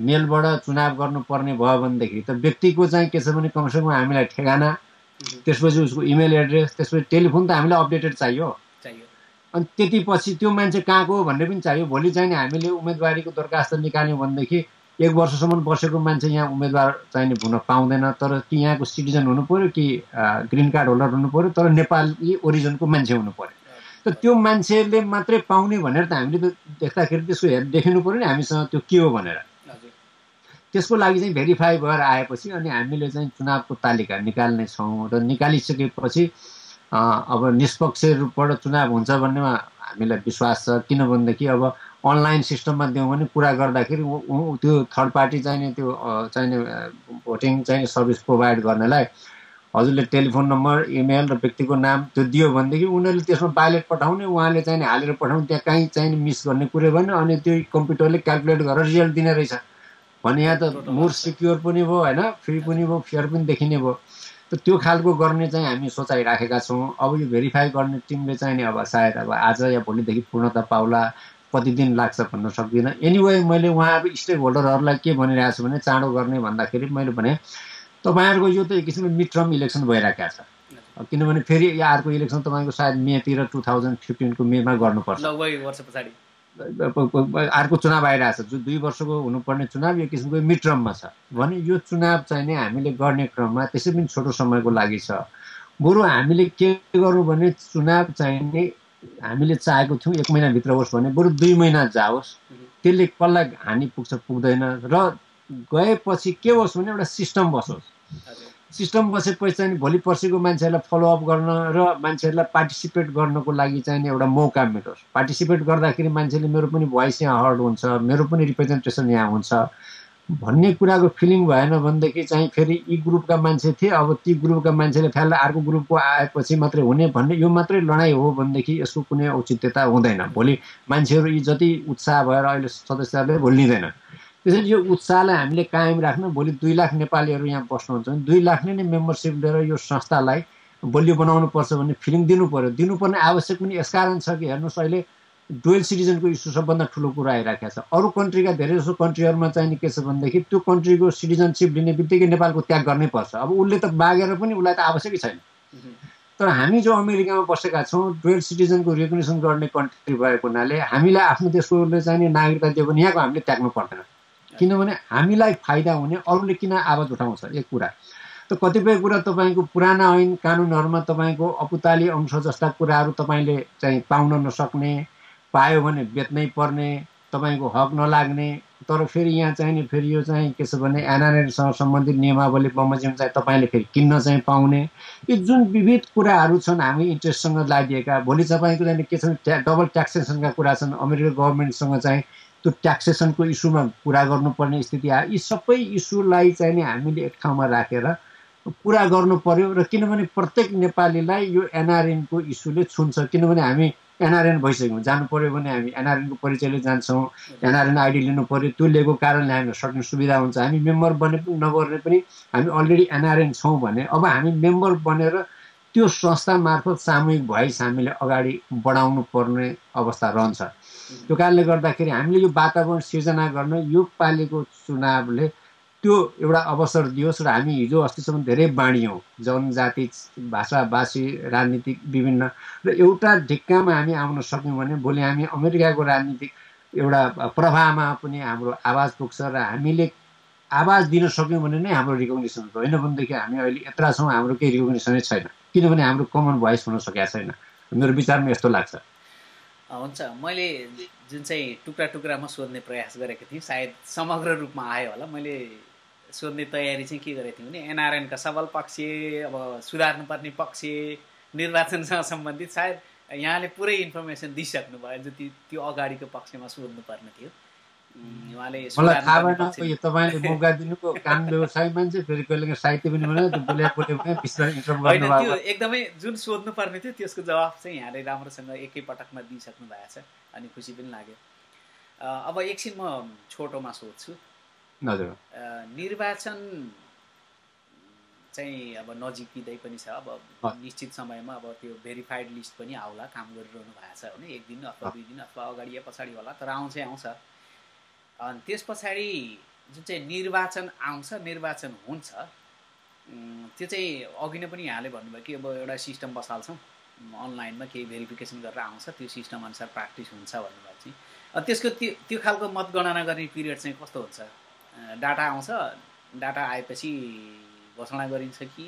मेलबाट चुनाव गर्नुपर्ने भयो भनेदेखि त व्यक्तिको चाहिँ के छ भने कमसेकम हामीलाई ठेगाना त्यसपछि उसको इमेल एड्रेस त्यसपछि टेलिफोन त हामीलाई अपडेटेड चाहियो। अनि त्यति पछि त्यो मान्छे कहाँको हो भन्ने पनि चाहियो। भोलि चाहिँ नि हामीले उम्मेदवारीको दरखास्त निकाल्यौँ भनेदेखि एक वर्षसम्म बसेको मान्छे यहाँ उम्मेदवार चाहिने हुन पाउँदैन। तर कि यहाँको सिटिजन हुनु पऱ्यो कि ग्रिन कार्ड होल्डर हुनु पऱ्यो तर नेपाली ओरिजिनको मान्छे हुनु पऱ्यो त त्यो मान्छेले मात्रै पाउने भनेर त हामीले त देख्दाखेरि त्यसको हेर देखिनु पऱ्यो नि हामीसँग त्यो के हो भनेर। त्यसको लागि चाहिँ भेरिफाई भएर आएपछि अनि हामीले चाहिँ चुनावको तालिका निकाल्ने छौँ र निकालिसकेपछि अब निष्पक्ष रूपबाट चुनाव हुन्छ भन्नेमा हामीलाई विश्वास छ। किनभनेदेखि अब अनलाइन सिस्टममा दिउँ भने कुरा गर्दाखेरि त्यो थर्ड पार्टी चाहिने त्यो चाहिने भोटिङ चाहिने सर्भिस प्रोभाइड गर्नेलाई हजुरले टेलिफोन नम्बर इमेल र व्यक्तिको नाम त्यो दियो भनेदेखि उनीहरूले त्यसमा बायोलेट पठाउने उहाँले चाहिँ हालेर पठाउने त्यहाँ कहीँ चाहिँ मिस गर्ने कुरो भने अनि त्यो कम्प्युटरले क्यालकुलेट गरेर रिजल्ट दिने रहेछ। भने यहाँ त मोर सिक्योर पनि भयो होइन? फ्री पनि भयो फेयर पनि देखिने भयो। त त्यो खालको गर्ने चाहिँ हामी सोचाइराखेका छौँ। अब यो भेरिफाई गर्ने टिमले चाहिँ नि अब सायद अब आज या भोलिदेखि पूर्णता पाउला कति दिन लाग्छ भन्न सक्दिनँ। एनिवे मैले उहाँ अब स्टेक होल्डरहरूलाई के भनिरहेको छु भने चाँडो गर्ने भन्दाखेरि मैले भने तपाईँहरूको यो त एक किसिमको मिड टर्म इलेक्सन भइरहेको छ। किनभने फेरि अर्को इलेक्सन तपाईँको सायद मेतिर टु थाउजन्ड फिफ्टिनको मेमा गर्नुपर्छ। अर्को चुनाव आइरहेछ जो दुई वर्षको हुनुपर्ने चुनाव यो किसिमको मिड टर्ममा छ। भने यो चुनाव चाहिँ नै हामीले गर्ने क्रममा त्यसै पनि छोटो समयको लागि छ। बरु हामीले के गरौँ भने चुनाव चाहिँ नै हामीले चाहेको थियौँ एक महिनाभित्र होस् भने बरु दुई महिना जाओस्। त्यसले कसलाई हानि पुग्छ पुग्दैन। र गएपछि के होस् भने एउटा सिस्टम बसोस्। सिस्टम बसेपछि चाहिँ भोलि पर्सिको मान्छेहरूलाई फलोअप गर्न र मान्छेहरूलाई पार्टिसिपेट गर्नको लागि चाहिँ एउटा मौका मिलोस् पार्टिसिपेट गर्दाखेरि मान्छेले मेरो पनि भोइस यहाँ हर्ड हुन्छ मेरो पनि रिप्रेजेन्टेसन यहाँ हुन्छ भन्ने कुराको फिलिङ भएन भनेदेखि चाहिँ फेरि यी ग्रुपका मान्छे थिए अब ती ग्रुपका मान्छेले फ्याल अर्को ग्रुपको आएपछि मात्रै हुने भन्ने यो मात्रै लडाइँ हो भनेदेखि यसको कुनै औचित्यता हुँदैन। भोलि मान्छेहरू यी जति उत्साह भएर अहिले सदस्यहरूले भुलिँदैन त्यसैले यो उत्साहलाई हामीले कायम राख्न भोलि दुई लाख नेपालीहरू यहाँ बस्नुहुन्छ भने दुई लाखले नै मेम्बरसिप लिएर यो संस्थालाई बलियो बनाउनु पर्छ भन्ने फिलिङ दिनु पऱ्यो दिनुपर्ने आवश्यक पनि यसकारण छ कि हेर्नुहोस् अहिले डुवेल सिटिजनको इस्यु सबभन्दा ठुलो कुरा आइरहेको छ। अरू कन्ट्रीका धेरै जसो कन्ट्रीहरूमा चाहिँ के छ भनेदेखि त्यो कन्ट्रीको सिटिजनसिप लिने बित्तिकै नेपालको त्याग गर्नै पर्छ। अब उसले त बागेर पनि उसलाई त आवश्यकै छैन। तर हामी जो अमेरिकामा बसेका छौँ डुवेल सिटिजनको रेकग्नेसन गर्ने कन्ट्री भएको हुनाले हामीलाई आफ्नो देशकोले चाहिँ नागरिकता दियो भने यहाँको हामीले त्याग्नु पर्दैन। किनभने हामीलाई फाइदा हुने अरूले किन आवाज उठाउँछ? एक कुरा। त कतिपय कुरा तपाईँको पुराना ऐन कानुनहरूमा तपाईँको अपुताली अंश जस्ता कुराहरू तपाईँले चाहिँ पाउन नसक्ने पायो भने बेच्नै पर्ने तपाईँको हक नलाग्ने तर फेरि यहाँ चाहिँ नि फेरि यो चाहिँ के छ भने एनआरएनसँग सम्बन्धित नियमावली बमोजिम चाहिँ तपाईँले फेरि किन्न चाहिँ पाउने। यो जुन विविध कुराहरू छन् हामी इन्ट्रेस्टसँग लागिएका भोलि तपाईँको चाहिँ के छ डबल ट्याक्सेसनका कुरा छन्। अमेरिकन गभर्मेन्टसँग चाहिँ त्यो ट्याक्सेसनको इस्युमा कुरा गर्नुपर्ने स्थिति आयो यी सबै इस्युलाई चाहिँ नि हामीले एक ठाउँमा राखेर कुरा गर्नु पर्यो र किनभने प्रत्येक नेपालीलाई यो एनआरएनको इस्युले छुन्छ। किनभने हामी एनआरएन भइसक्यौँ। जानु पऱ्यो भने हामी एनआरएनको परिचयले जान्छौँ। एनआरएन आइडी लिनु पऱ्यो त्यो लिएको कारणले हामीलाई सक्ने सुविधा हुन्छ। हामी मेम्बर बने पनि नगर्ने पनि हामी अलरेडी एनआरएन छौँ भने अब हामी मेम्बर बनेर त्यो संस्था मार्फत सामूहिक भइस हामीले अगाडि बढाउनु पर्ने अवस्था रहन्छ। त्यो कारणले गर्दाखेरि हामीले यो वातावरण सिर्जना गर्न यो पालिको चुनावले त्यो एउटा अवसर दियोस् र हामी हिजो अस्तिसम्म धेरै बाँडियौँ। जनजाति भाषाभाषी राजनीतिक विभिन्न र एउटा ढिक्कामा हामी आउन सक्यौँ भने भोलि हामी अमेरिकाको राजनीतिक एउटा प्रभावमा पनि हाम्रो आवाज पुग्छ र हामीले आवाज दिन सक्यौँ भने नै हाम्रो रिकग्नेसन होइन भनेदेखि हामी अहिले यत्र छौँ हाम्रो केही रिकग्नेसनै छैन। किनभने हाम्रो कमन भोइस हुन सकेका छैन। मेरो विचारमा यस्तो लाग्छ। हुन्छ मैले जुन चाहिँ टुक्रा टुक्रामा सोध्ने प्रयास गरेको थिएँ सायद समग्र रूपमा आयो होला मैले सोध्ने तयारी चाहिँ के गरेको थिएँ भने एनआरएनका सबल पक्ष अब सुधार्नुपर्ने पक्ष निर्वाचनसँग सम्बन्धित सायद यहाँले पुरै इन्फर्मेसन दिइसक्नु भयो जति त्यो अगाडिको पक्षमा सोध्नुपर्ने थियो। मलाई थाहा भएन यो तपाईँले मौका दिनुको काम व्यवसाय मान्छे फेरि कहिले साहित्य पनि बनायो त्यो बोले बोले बिचमा इन्टरभ होइन त्यो गर्नुभयो एकदमै जुन सोध्नुपर्ने थियो त्यसको जवाफ चाहिँ यहाँले राम्रोसँग एकै पटकमा दिइसक्नु भएको छ अनि खुसी पनि लाग्यो अब एकछिन म छोटोमा सोध्छु हजुर निर्वाचन चाहिँ अब नजिकिँदै पनि छ अब। निश्चित समयमा अब त्यो भेरिफाइड लिस्ट पनि आउला काम गरिरहनु भएको छ भने एक दिन अथवा दुई दिन अथवा अगाडि या पछाडि होला तर आउँछै आउँछ अनि त्यस पछाडि जुन चाहिँ निर्वाचन आउँछ निर्वाचन हुन्छ त्यो चाहिँ अघि नै पनि यहाँले भन्नुभयो कि अब एउटा सिस्टम बसाल्छौँ। अनलाइनमा केही भेरिफिकेसन गरेर आउँछ त्यो सिस्टम अनुसार प्र्याक्टिस हुन्छ भन्नुभएको चाहिँ त्यसको त्यो त्यो खालको मतगणना गर्ने पिरियड चाहिँ कस्तो हुन्छ? डाटा आउँछ डाटा आएपछि घोषणा गरिन्छ कि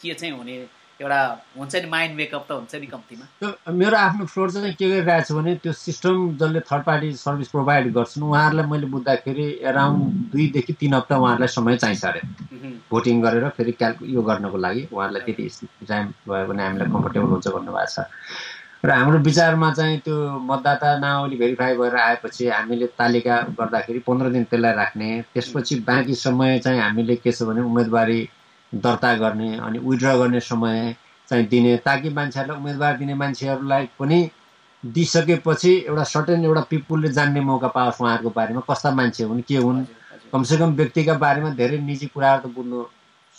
के चाहिँ हुने एउटा हुन्छ नि माइन्ड मेकअप त हुन्छ नि कम्तीमा। मेरो आफ्नो फ्लोर चाहिँ के गरिरहेको छु भने त्यो सिस्टम जसले थर्ड पार्टी सर्भिस प्रोभाइड गर्छन् उहाँहरूलाई मैले बुझ्दाखेरि एराउन्ड दुईदेखि तिन हप्ता उहाँहरूलाई समय चाहिन्छ अरे। भोटिङ गरेर फेरि क्याल्कु यो गर्नको लागि उहाँहरूलाई त्यति टाइम भयो भने हामीलाई कम्फर्टेबल हुन्छ भन्नुभएको छ। र हाम्रो विचारमा चाहिँ त्यो मतदाता नावली भेरिफाई भएर आएपछि हामीले तालिका गर्दाखेरि पन्ध्र दिन त्यसलाई राख्ने त्यसपछि बाँकी समय चाहिँ हामीले के छ भने उम्मेदवारी दर्ता गर्ने अनि विड्र गर्ने समय चाहिँ दिने ताकि मान्छेहरूलाई उम्मेदवार दिने मान्छेहरूलाई पनि दिइसकेपछि एउटा सर्टेन एउटा पिपुलले जान्ने मौका पाओस् उहाँहरूको बारेमा। कस्ता मान्छे हुन् के हुन्। कमसेकम व्यक्तिका बारेमा धेरै निजी कुराहरू त बुझ्नु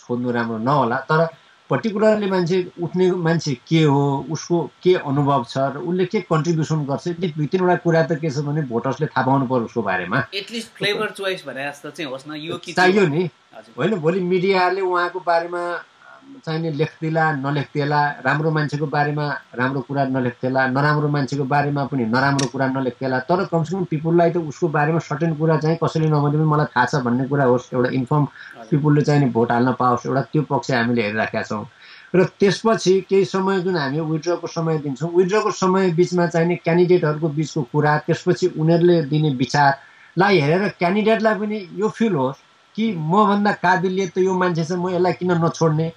सोध्नु राम्रो नहोला। तर पर्टिकुलरली मान्छे उठ्ने मान्छे के हो उसको के अनुभव छ र उसले के कन्ट्रिब्युसन गर्छ यति दुई तिनवटा कुरा त के छ भने भोटर्सले थाहा पाउनु पर्यो उसको बारेमा। एटलिस्ट फ्लेभर चोइस भने जस्तो चाहिँ होस् न यो त्यो। चाहियो नि। होइन भोलि मिडियाले उहाँको बारेमा चाहिने लेख्देला नलेख्देला राम्रो मान्छेको बारेमा राम्रो कुरा नलेख्देला नराम्रो मान्छेको बारेमा पनि नराम्रो कुरा नलेख्देला तर कमसेकम पिपुललाई त उसको बारेमा सर्टेन कुरा चाहिँ कसैले नभने पनि मलाई थाहा छ भन्ने कुरा होस् एउटा इन्फर्म। पिपुलले चाहिँ नि भोट हाल्न पाओस् एउटा त्यो पक्ष हामीले हेरिराखेका छौँ र त्यसपछि केही समय जुन हामी विड्रको समय दिन्छौँ विड्रको समय बिचमा चाहिने क्यान्डिडेटहरूको बिचको कुरा त्यसपछि उनीहरूले दिने विचारलाई हेरेर क्यान्डिडेटलाई पनि यो फिल होस् कि मभन्दा काबिलियत त यो मान्छे छ म यसलाई किन नछोड्ने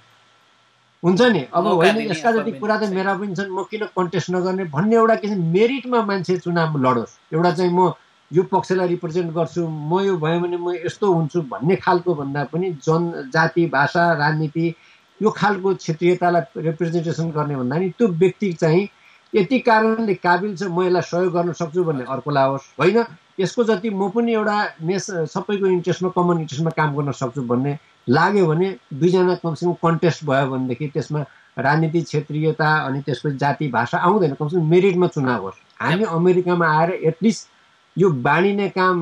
हुन्छ नि? अब होइन यसका जति कुरा त। मेरा पनि छन् म किन कन्टेस्ट नगर्ने? भन्ने एउटा के छ मेरिटमा मान्छे चुनाव लडोस्। एउटा चाहिँ म यो पक्षलाई रिप्रेजेन्ट गर्छु म यो भयो भने म यस्तो हुन्छु भन्ने खालको भन्दा पनि जन जाति भाषा राजनीति यो खालको क्षेत्रीयतालाई रिप्रेजेन्टेसन गर्ने भन्दा नि त्यो व्यक्ति चाहिँ यति कारणले काबिल छ म यसलाई सहयोग गर्न सक्छु भन्ने अर्कोलाई होस् होइन? यसको जति म पनि एउटा नेस सबैको इन्ट्रेस्टमा कमन इन्ट्रेस्टमा काम गर्न सक्छु भन्ने लाग्यो भने दुईजना कमसेकम कन्टेस्ट भयो भनेदेखि त्यसमा राजनीति क्षेत्रीयता अनि त्यसपछि जाति भाषा आउँदैन कमसेकम मेरिटमा चुनाव होस्। हामी अमेरिकामा आएर एटलिस्ट यो बाँडिने काम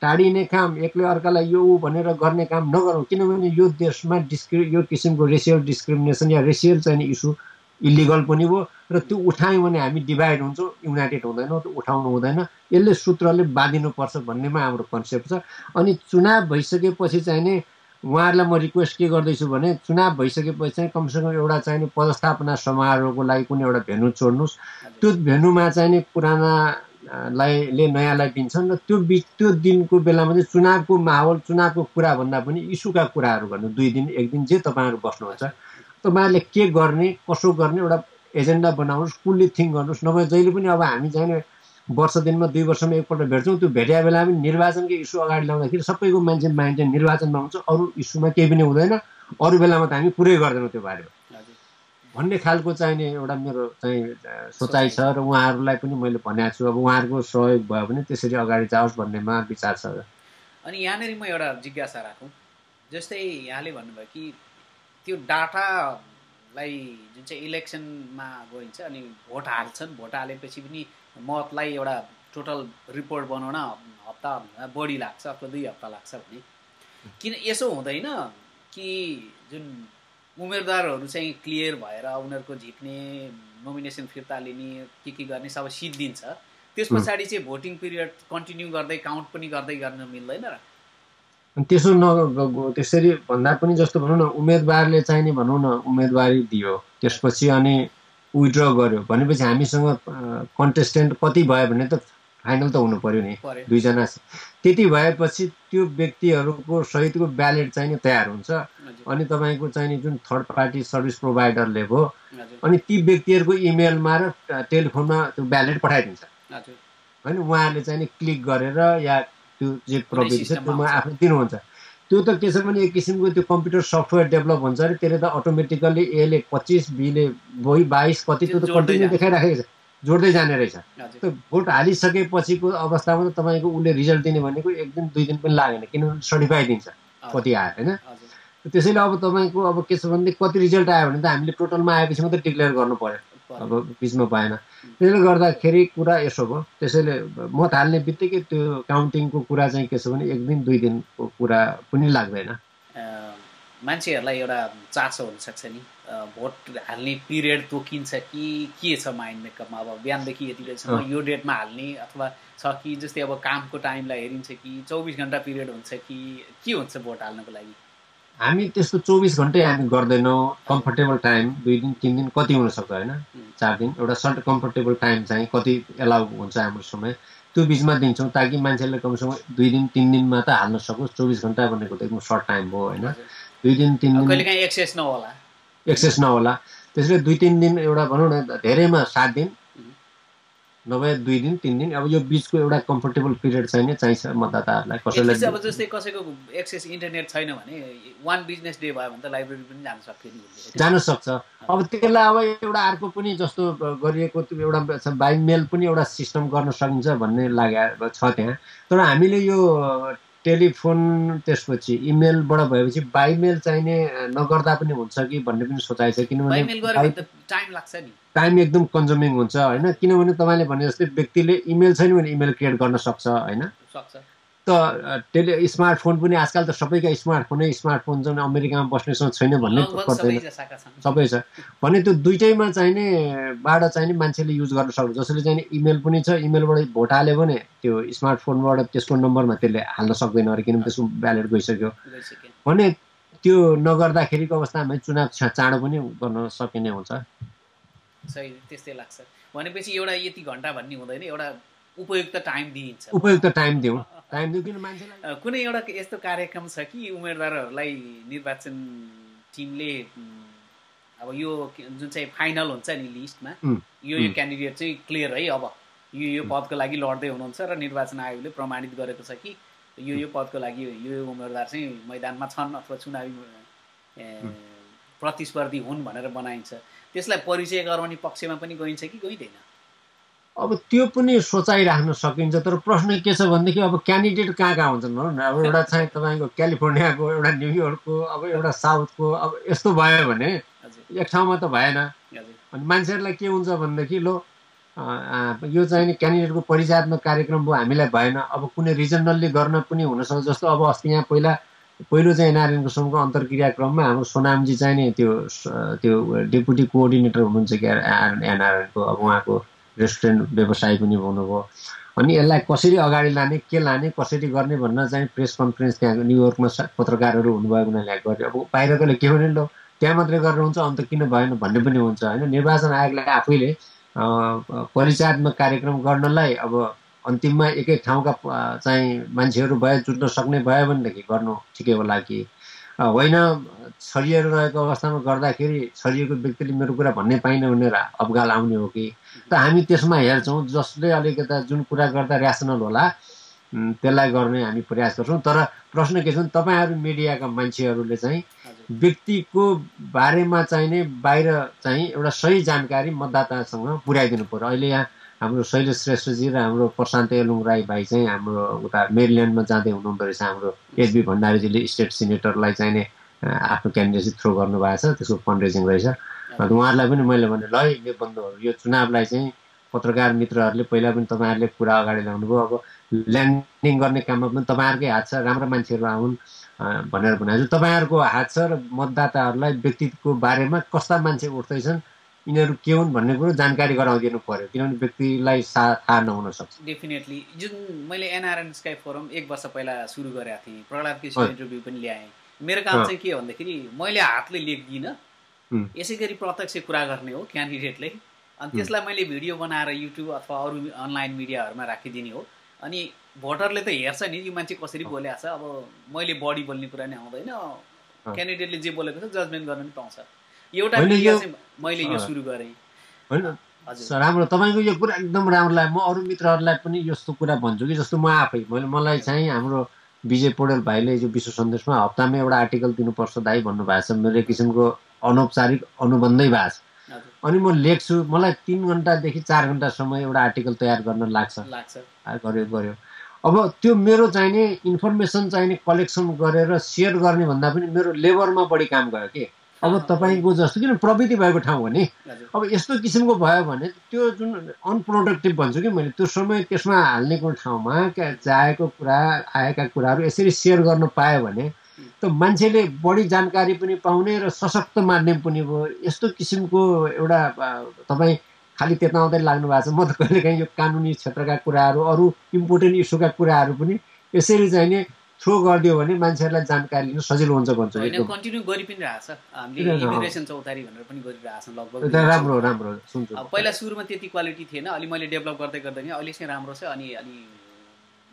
टाढिने काम एकले अर्कालाई यो ऊ भनेर गर्ने काम नगरौँ किनभने यो देशमा डिस्क्रि यो किसिमको रेसियल डिस्क्रिमिनेसन या रेसियल चाहिने इस्यु इलिगल पनि हो र त्यो उठायौँ भने हामी डिभाइड हुन्छौँ युनाइटेड हुँदैनौँ त्यो उठाउनु हुँदैन। यसले सूत्रले बाँधिनुपर्छ भन्नेमा हाम्रो कन्सेप्ट छ। अनि चुनाव भइसकेपछि चाहिँ नि उहाँहरूलाई म रिक्वेस्ट के गर्दैछु भने चुनाव भइसकेपछि चाहिँ कमसेकम एउटा चाहिने पदस्थापना समारोहको लागि कुनै एउटा भेन्यू छोड्नुहोस्। त्यो भेन्यूमा चाहिँ नि पुराना अ, लाई ले नयाँलाई दिन्छन् र त्यो बिच त्यो दिनको बेलामा चाहिँ चुनावको माहौल चुनावको कुरा भन्दा पनि इस्युका कुराहरू गर्नु दुई दिन एक दिन जे तपाईँहरू बस्नुहुन्छ। तपाईँहरूले के गर्ने कसो गर्ने एउटा एजेन्डा बनाउनुहोस् कुल्ली थिङ्क गर्नुहोस्। नभए जहिले पनि अब हामी चाहिँ नि वर्ष दिनमा दुई वर्षमा एकपल्ट भेट्छौँ। त्यो भेटिया बेला पनि निर्वाचनको इस्यु अगाडि ल्याउँदाखेरि सबैको मान्छे माइन्ड निर्वाचनमा हुन्छ। अरू इस्युमा केही पनि हुँदैन। अरू बेलामा त हामी कुरै गर्दैनौँ त्यो बारेमा। भन्ने खालको चाहिने एउटा मेरो चाहिँ सोचाइ छ र उहाँहरूलाई पनि मैले भनेको छु। अब उहाँहरूको सहयोग भयो भने त्यसरी अगाडि जाओस् भन्नेमा विचार छ। अनि यहाँनिर म एउटा जिज्ञासा राखौँ। जस्तै यहाँले भन्नुभयो कि त्यो डाटालाई जुन चाहिँ इलेक्सनमा गइन्छ अनि भोट हाल्छन् भोट हालेपछि पनि मतलाई एउटा टोटल रिपोर्ट बनाउन हप्ता बढी लाग्छ अथवा दुई हप्ता लाग्छ भने। किन यसो हुँदैन कि जुन उम्मेदवारहरू चाहिँ क्लियर भएर उनीहरूको झिक्ने नोमिनेसन फिर्ता लिने के के गर्ने सब सिद्धिन्छ। त्यस पछाडि चाहिँ भोटिङ पिरियड कन्टिन्यू गर्दै काउन्ट पनि गर्दै गर्न मिल्दैन र। त्यसो न त्यसरी भन्दा पनि जस्तो भनौँ न उम्मेदवारले चाहिने भनौँ न उम्मेदवारी दियो। त्यसपछि अनि विड्र गर्यो। भनेपछि हामीसँग कन्टेस्टेन्ट कति भयो भने त फाइनल त हुनु पर्यो नि। दुईजना त्यति भएपछि त्यो व्यक्तिहरूको सहितको ब्यालेट चाहिँ तयार हुन्छ। अनि तपाईँको चाहिँ नि जुन थर्ड पार्टी सर्भिस प्रोभाइडरले भयो अनि ती व्यक्तिहरूको इमेलमा र टेलिफोनमा त्यो ब्यालेट पठाइदिन्छ। होइन उहाँहरूले चाहिँ नि क्लिक गरेर या त्यो जे प्रविधि छ त्योमा। आफू दिनुहुन्छ। त्यो त के छ भने एक किसिमको त्यो कम्प्युटर सफ्टवेयर डेभलप हुन्छ अरे त्यसले त अटोमेटिकल्ली एले पच्चिस बीले बोही बाइस कति त्यो त कन्टिन्यू। देखाइराखेको छ जोड्दै जाने रहेछ। त्यो भोट हालिसकेपछिको अवस्थामा त तपाईँको उसले रिजल्ट दिने भनेको एक दिन दुई दिन पनि लागेन किनभने सर्टिफाई दिन्छ कति आयो होइन? त्यसैले अब तपाईँको अब के छ भनेदेखि कति रिजल्ट आयो भने त हामीले टोटलमा आएपछि मात्रै डिक्लेयर गर्नु पर्यो। अब बिचमा पाएन। त्यसले गर्दाखेरि कुरा यसो भयो। त्यसैले मत हाल्ने बित्तिकै त्यो काउन्टिङको कुरा चाहिँ के छ भने एक दिन दुई दिनको कुरा पनि लाग्दैन। मान्छेहरूलाई एउटा चासो हुनसक्छ नि। भोट हाल्ने पिरियड तोकिन्छ कि के छ माइन्ड मेकअपमा अब बिहानदेखि यति बेलासम्म। यो डेटमा हाल्ने अथवा छ कि जस्तै अब कामको टाइमलाई हेरिन्छ कि चौबिस घन्टा पिरियड हुन्छ कि के हुन्छ भोट हाल्नको लागि? हामी त्यस्तो चौबिस घन्टै हामी गर्दैनौँ कम्फर्टेबल टाइम दुई दिन तिन दिन कति हुनसक्छ होइन चार दिन एउटा सर्ट कम्फर्टेबल टाइम चाहिँ कति एलाउ हुन्छ हाम्रो समय त्यो बिचमा दिन्छौँ ताकि मान्छेले कमसेकम दुई दिन तिन दिनमा त हाल्न सकोस् चौबिस घन्टा भनेको त एकदम सर्ट टाइम हो होइन। दुई दिन तिन दिन एक्सेस नहोला एक्सेस नहोला त्यसैले दुई तिन दिन एउटा भनौँ न धेरैमा सात दिन. नभए दुई दिन तिन दिन अब यो बिचको एउटा कम्फर्टेबल पिरियड चाहिँ नै चाहिन्छ मतदाताहरूलाई कसैलाई अब जस्तै कसैको एक्सेस इन्टरनेट छैन भने वान बिजनेस डे भयो भने त लाइब्रेरी पनि जान उसले। जान सक्छ अब त्यसलाई अब एउटा अर्को पनि जस्तो गरिएको त्यो एउटा बाई मेल पनि एउटा सिस्टम गर्न सकिन्छ भन्ने लागेको छ त्यहाँ तर हामीले यो टेलिफोन त्यसपछि इमेलबाट भएपछि बाई मेल चाहिने नगर्दा पनि हुन्छ कि भन्ने पनि सोचाइ छ। किनभने टाइम लाग्छ नि। टाइम एकदम कन्ज्युमिङ हुन्छ होइन? किनभने तपाईँले भने जस्तै व्यक्तिले इमेल छैन भने इमेल क्रिएट गर्न सक्छ होइन? सक्छ। त टेलि स्मार्टफोन पनि आजकल त सबैका स्मार्टफोनै स्मार्टफोन छन् अमेरिकामा बस्नेसँग छैन भन्ने पर्दैन। सबै छ। भने त्यो दुइटैमा चाहिने बाट चाहिने मान्छेले युज गर्न सक्छ। जसले चाहिँ इमेल पनि छ इमेलबाट भोट हाल्यो भने त्यो स्मार्टफोनबाट त्यसको नम्बरमा त्यसले हाल्न सक्दैन अरे किनभने त्यसको ब्यालेट गइसक्यो। भने त्यो नगर्दाखेरिको अवस्थामा चुनाव चाँडो पनि गर्न सकिने हुन्छ। सही त्यस्तै लाग्छ। भनेपछि एउटा यति घन्टा भन्ने हुँदैन एउटा उपयुक्त टाइम दिइन्छ। उपयुक्त टाइम दिउँ। किन मान्छेलाई। अ, कुनै एउटा यस्तो कार्यक्रम छ कि उम्मेदवारहरूलाई निर्वाचन टिमले अब यो जुन चाहिँ फाइनल हुन्छ नि लिस्टमा यो यो। क्यान्डिडेट चाहिँ क्लियर है अब। यो यो पदको लागि लड्दै हुनुहुन्छ र निर्वाचन आयोगले प्रमाणित गरेको छ कि यो यो पदको लागि यो यो उम्मेदवार चाहिँ मैदानमा छन् अथवा चुनावी प्रतिस्पर्धी हुन् भनेर बनाइन्छ। त्यसलाई परिचय गराउने पक्षमा पनि गइन्छ कि गइँदैन? अब त्यो पनि सोचाइ राख्न सकिन्छ तर प्रश्न के छ भनेदेखि अब क्यान्डिडेट कहाँ कहाँ हुन्छन् भनौँ न? अब एउटा चाहिँ तपाईँको क्यालिफोर्नियाको एउटा न्युयोर्कको अब एउटा साउथको अब यस्तो भयो भने एक ठाउँमा त भएन। अनि मान्छेहरूलाई के हुन्छ भनेदेखि लो यो चाहिँ नि क्यान्डिडेटको परिचयात्मक कार्यक्रम भयो हामीलाई भएन। अब कुनै रिजनल्ली गर्न पनि हुनसक्छ। जस्तो अब अस्ति यहाँ पहिला पहिलो चाहिँ एनआरएनको समूहको अन्तर्क्रियाक्रममा हाम्रो सोनामजी चाहिँ नि त्यो त्यो डेपुटी कोअर्डिनेटर हुनुहुन्छ क्या एनआरएनको अब उहाँको रेस्टुरेन्ट व्यवसाय पनि हुनुभयो अनि यसलाई कसरी अगाडि लाने के लाने कसरी गर्ने भनेर चाहिँ प्रेस कन्फरेन्स त्यहाँ न्युयोर्कमा पत्रकारहरू हुनुभयो उनीहरूले गरे अब बाहिरकोले के भने लो त्यहाँ मात्रै गरेर हुन्छ अन्त किन भएन भन्ने पनि हुन्छ होइन? निर्वाचन आयोगले आफैले परिचयात्मक कार्यक्रम गर्नलाई अब अन्तिममा एकै ठाउँका चाहिँ मान्छेहरू भए जुट्न सक्ने भयो भनेदेखि गर्नु ठिकै होला कि? होइन छरिएर रहेको अवस्थामा गर्दाखेरि छरिएको व्यक्तिले मेरो कुरा भन्नै पाइनँ भनेर अवगाल आउने हो कि? त हामी त्यसमा हेर्छौँ जसले अलिकता जुन कुरा गर्दा ऱ्यासनल होला त्यसलाई गर्ने हामी प्रयास गर्छौँ। तर प्रश्न के छ भने तपाईँहरू मिडियाका मान्छेहरूले चाहिँ व्यक्तिको बारेमा चाहिने बाहिर चाहिँ एउटा सही जानकारी मतदातासँग पुर्याइदिनु पर्यो। अहिले यहाँ हाम्रो शैलेश श्रेष्ठजी र हाम्रो प्रशान्त एलुङ राई भाइ चाहिँ हाम्रो उता मेरिल्यान्डमा जाँदै हुनुहुँदो रहेछ हाम्रो एचबी भण्डारीजीले स्टेट सिनेटरलाई चाहिने आफ्नो क्यान्डिडेसी थ्रो गर्नुभएको छ त्यसको फन्ड रेजिङ रहेछ। अन्त उहाँहरूलाई पनि मैले भने ल यो बन्धुहरू यो चुनावलाई चाहिँ पत्रकार मित्रहरूले पहिला पनि तपाईँहरूले कुरा अगाडि ल्याउनुभयो अब ल्यान्डिङ गर्ने काममा पनि तपाईँहरूकै हात छ राम्रो मान्छेहरू आउन् भनेर भनेको छु। तपाईँहरूको हात छ र मतदाताहरूलाई व्यक्तिको बारेमा कस्ता मान्छे उठ्दैछन् यिनीहरू के हुन् भन्ने कुरो जानकारी गराइदिनु पर्यो किनभने व्यक्तिलाई सा थाहा नहुन सक्छ। डेफिनेटली जुन मैले एनआरएन स्काई फोरम एक वर्ष पहिला सुरु गरेको थिएँ प्रहलाद। केसी इन्टरभ्यू पनि ल्याएँ। मेरो काम। चाहिँ के भन्दाखेरि मैले हातले लेख्दिनँ। यसै गरी प्रत्यक्ष कुरा गर्ने हो क्यान्डिडेटले। अनि त्यसलाई मैले भिडियो बनाएर युट्युब अथवा अरू अनलाइन मिडियाहरूमा राखिदिने हो। अनि भोटरले त हेर्छ नि यो मान्छे कसरी बोलेको छ अब मैले बढी बोल्ने कुरा नै आउँदैन। क्यान्डिडेटले जे बोलेको छ जजमेन्ट गर्न पनि पाउँछ। एउटा मिडिया चाहिँ मैले यो। सुरु गरेँ। होइन राम्रो। तपाईँको यो कुरा एकदम राम्रो लाग्यो। म अरू मित्रहरूलाई पनि यस्तो कुरा भन्छु कि जस्तो म आफै। मैले मलाई चाहिँ हाम्रो विजय पौडेल भाइले यो विश्व सन्देशमा हप्तामा एउटा आर्टिकल दिनुपर्छ दाई भन्नुभएको छ। मेरो किसिमको अनौपचारिक अनुबन्धै भएको छ अनि म लेख्छु मलाई तिन घन्टादेखि चार घन्टासम्म एउटा आर्टिकल तयार गर्न लाग्छ। गर्यो गर्यो। अब त्यो मेरो चाहिने इन्फर्मेसन चाहिने कलेक्सन गरेर सेयर गर्ने भन्दा पनि मेरो लेबरमा बढी काम गयो कि? अब तपाईँको जस्तो किन प्रविधि भएको ठाउँ हो नि? हजुर। अब यस्तो किसिमको भयो भने त्यो जुन अनप्रोडक्टिभ भन्छु कि मैले त्यो समय त्यसमा हाल्नेको ठाउँमा चाहेको कुरा आएका कुराहरू यसरी सेयर गर्न पायो भने त मान्छेले बढी जानकारी पनि पाउने र सशक्त माध्यम पनि भयो। यस्तो किसिमको एउटा तपाईँ खालि त्यताउँदै लाग्नु भएको छ। म त कहिलेकाहीँ यो कानुनी क्षेत्रका कुराहरू अरू इम्पोर्टेन्ट इस्युका कुराहरू पनि यसरी चाहिँ नि थ्रो गरिदियो भने मान्छेहरूलाई जानकारी लिनु सजिलो हुन्छ भन्छु कन्टिन्यू गरि पनि हामीले चौतारी भनेर पनि गरिरहेछौँ लगभग। राम्रो राम्रो पहिला सुरुमा त्यति क्वालिटी थिएन अलि मैले डेभलप गर्दै गर्दै नै अहिले चाहिँ राम्रो छ अनि अलि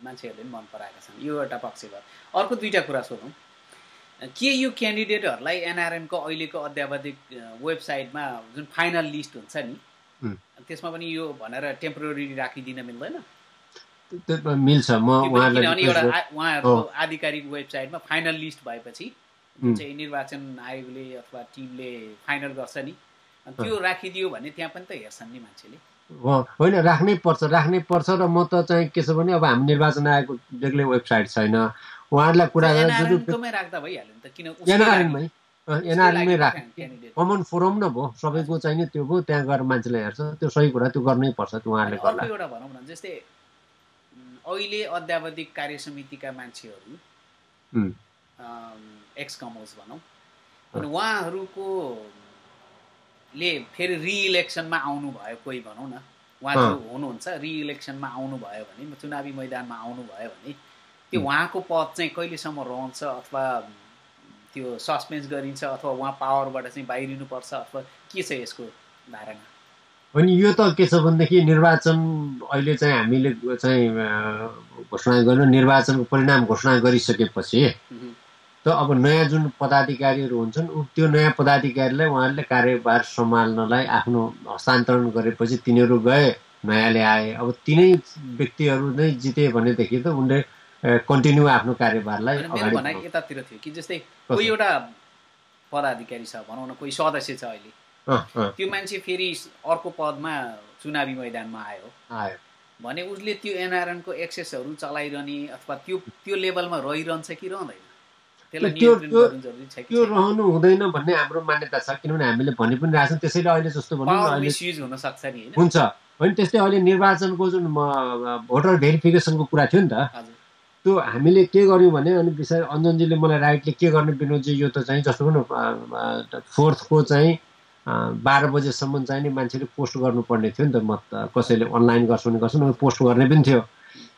मान्छेहरूले पनि मन पराएका छन्। यो एउटा पक्ष भयो। अर्को दुईवटा कुरा सोधौँ। के यो क्यान्डिडेटहरूलाई एनआरएमको अहिलेको अध्यावधिक वेबसाइटमा जुन फाइनल लिस्ट हुन्छ नि। त्यसमा पनि यो भनेर टेम्पोररी राखिदिन मिल्दैन? मिल्छ। म किनभने एउटा उहाँहरूको आधिकारिक वेबसाइटमा फाइनल लिस्ट भएपछि जुन। चाहिँ निर्वाचन आयोगले अथवा टिमले फाइनल गर्छ नि। त्यो राखिदियो भने त्यहाँ पनि त हेर्छन् नि मान्छेले। होइन राख्नै पर्छ राख्नै पर्छ र म त चाहिँ के छ भने अब हामी निर्वाचन आयोगको बेग्लै वेबसाइट छैन। उहाँहरूलाई कुरा राख्दा भइहाल्यो नि त किन उसकै एनआरएनमै लागि- उसकै एनआरएनमै लागि राख क्यान्डिडेट कमन फोरम न भयो सबैको चाहिँ नि त्यो भयो त्यहाँ गएर मान्छेले हेर्छ त्यो सही कुरा त्यो गर्नै पर्छ त्यो उहाँहरूले गर्ला अर्को एउटा भनौँ न जस्तै अहिले अध्यावधिक कार्य समितिका मान्छेहरू एक्स कमोस भनौँ। अनि उहाँहरूको ले फेरि रिइलेक्सनमा आउनु भयो कोही भनौँ न। उहाँ। जो हुनुहुन्छ रिइलेक्सनमा आउनु भयो भने चुनावी मैदानमा आउनु भयो भने त्यो उहाँको पद चाहिँ कहिलेसम्म रहन्छ अथवा त्यो सस्पेन्स गरिन्छ अथवा उहाँ पावरबाट चाहिँ बाहिरिनुपर्छ अथवा के छ यसको धारणा? अनि यो त के छ भनेदेखि निर्वाचन अहिले चाहिँ हामीले चाहिँ घोषणा गर्नु निर्वाचनको परिणाम घोषणा गरिसकेपछि। त अब नयाँ जुन पदाधिकारीहरू हुन्छन् उ- त्यो नयाँ पदाधिकारीलाई उहाँहरूले कार्यभार सम्हाल्नलाई आफ्नो हस्तान्तरण गरेपछि तिनीहरू गए नयाँले आए अब तिनै व्यक्तिहरू नै जिते भनेदेखि त उनले कन्टिन्यू आफ्नो कार्यभारलाई अगाडि। यतातिर थियो कि जस्तै कोही एउटा पदाधिकारी छ भनौँ न कोही सदस्य छ अहिले त्यो मान्छे फेरि अर्को पदमा चुनावी मैदानमा आयो। आयो। भने उसले त्यो एनआरएनको एक्सेसहरू चलाइरहने अथवा त्यो त्यो लेभलमा रहिरहन्छ कि रहँदैन? त्यो- रहनु हुँदैन भन्ने हाम्रो मान्यता छ किनभने हामीले भनि पनि रहेको छौँ। त्यसैले अहिले जस्तो भनौँ हुन्छ। होइन त्यस्तै अहिले निर्वाचनको जुन भोटर भेरिफिकेसनको कुरा थियो नि त त्यो हामीले के गर्यौँ भने अनि विशेष अञ्जनजीले मलाई राइटले के गर्ने विनोदजी यो त चाहिँ जस्तो पनि फोर्थको चाहिँ बाह्र बजेसम्म चाहिँ नि मान्छेले पोस्ट गर्नुपर्ने थियो नि त मत कसैले अनलाइन गर्छ भने गर्छ न पोस्ट गर्ने पनि थियो।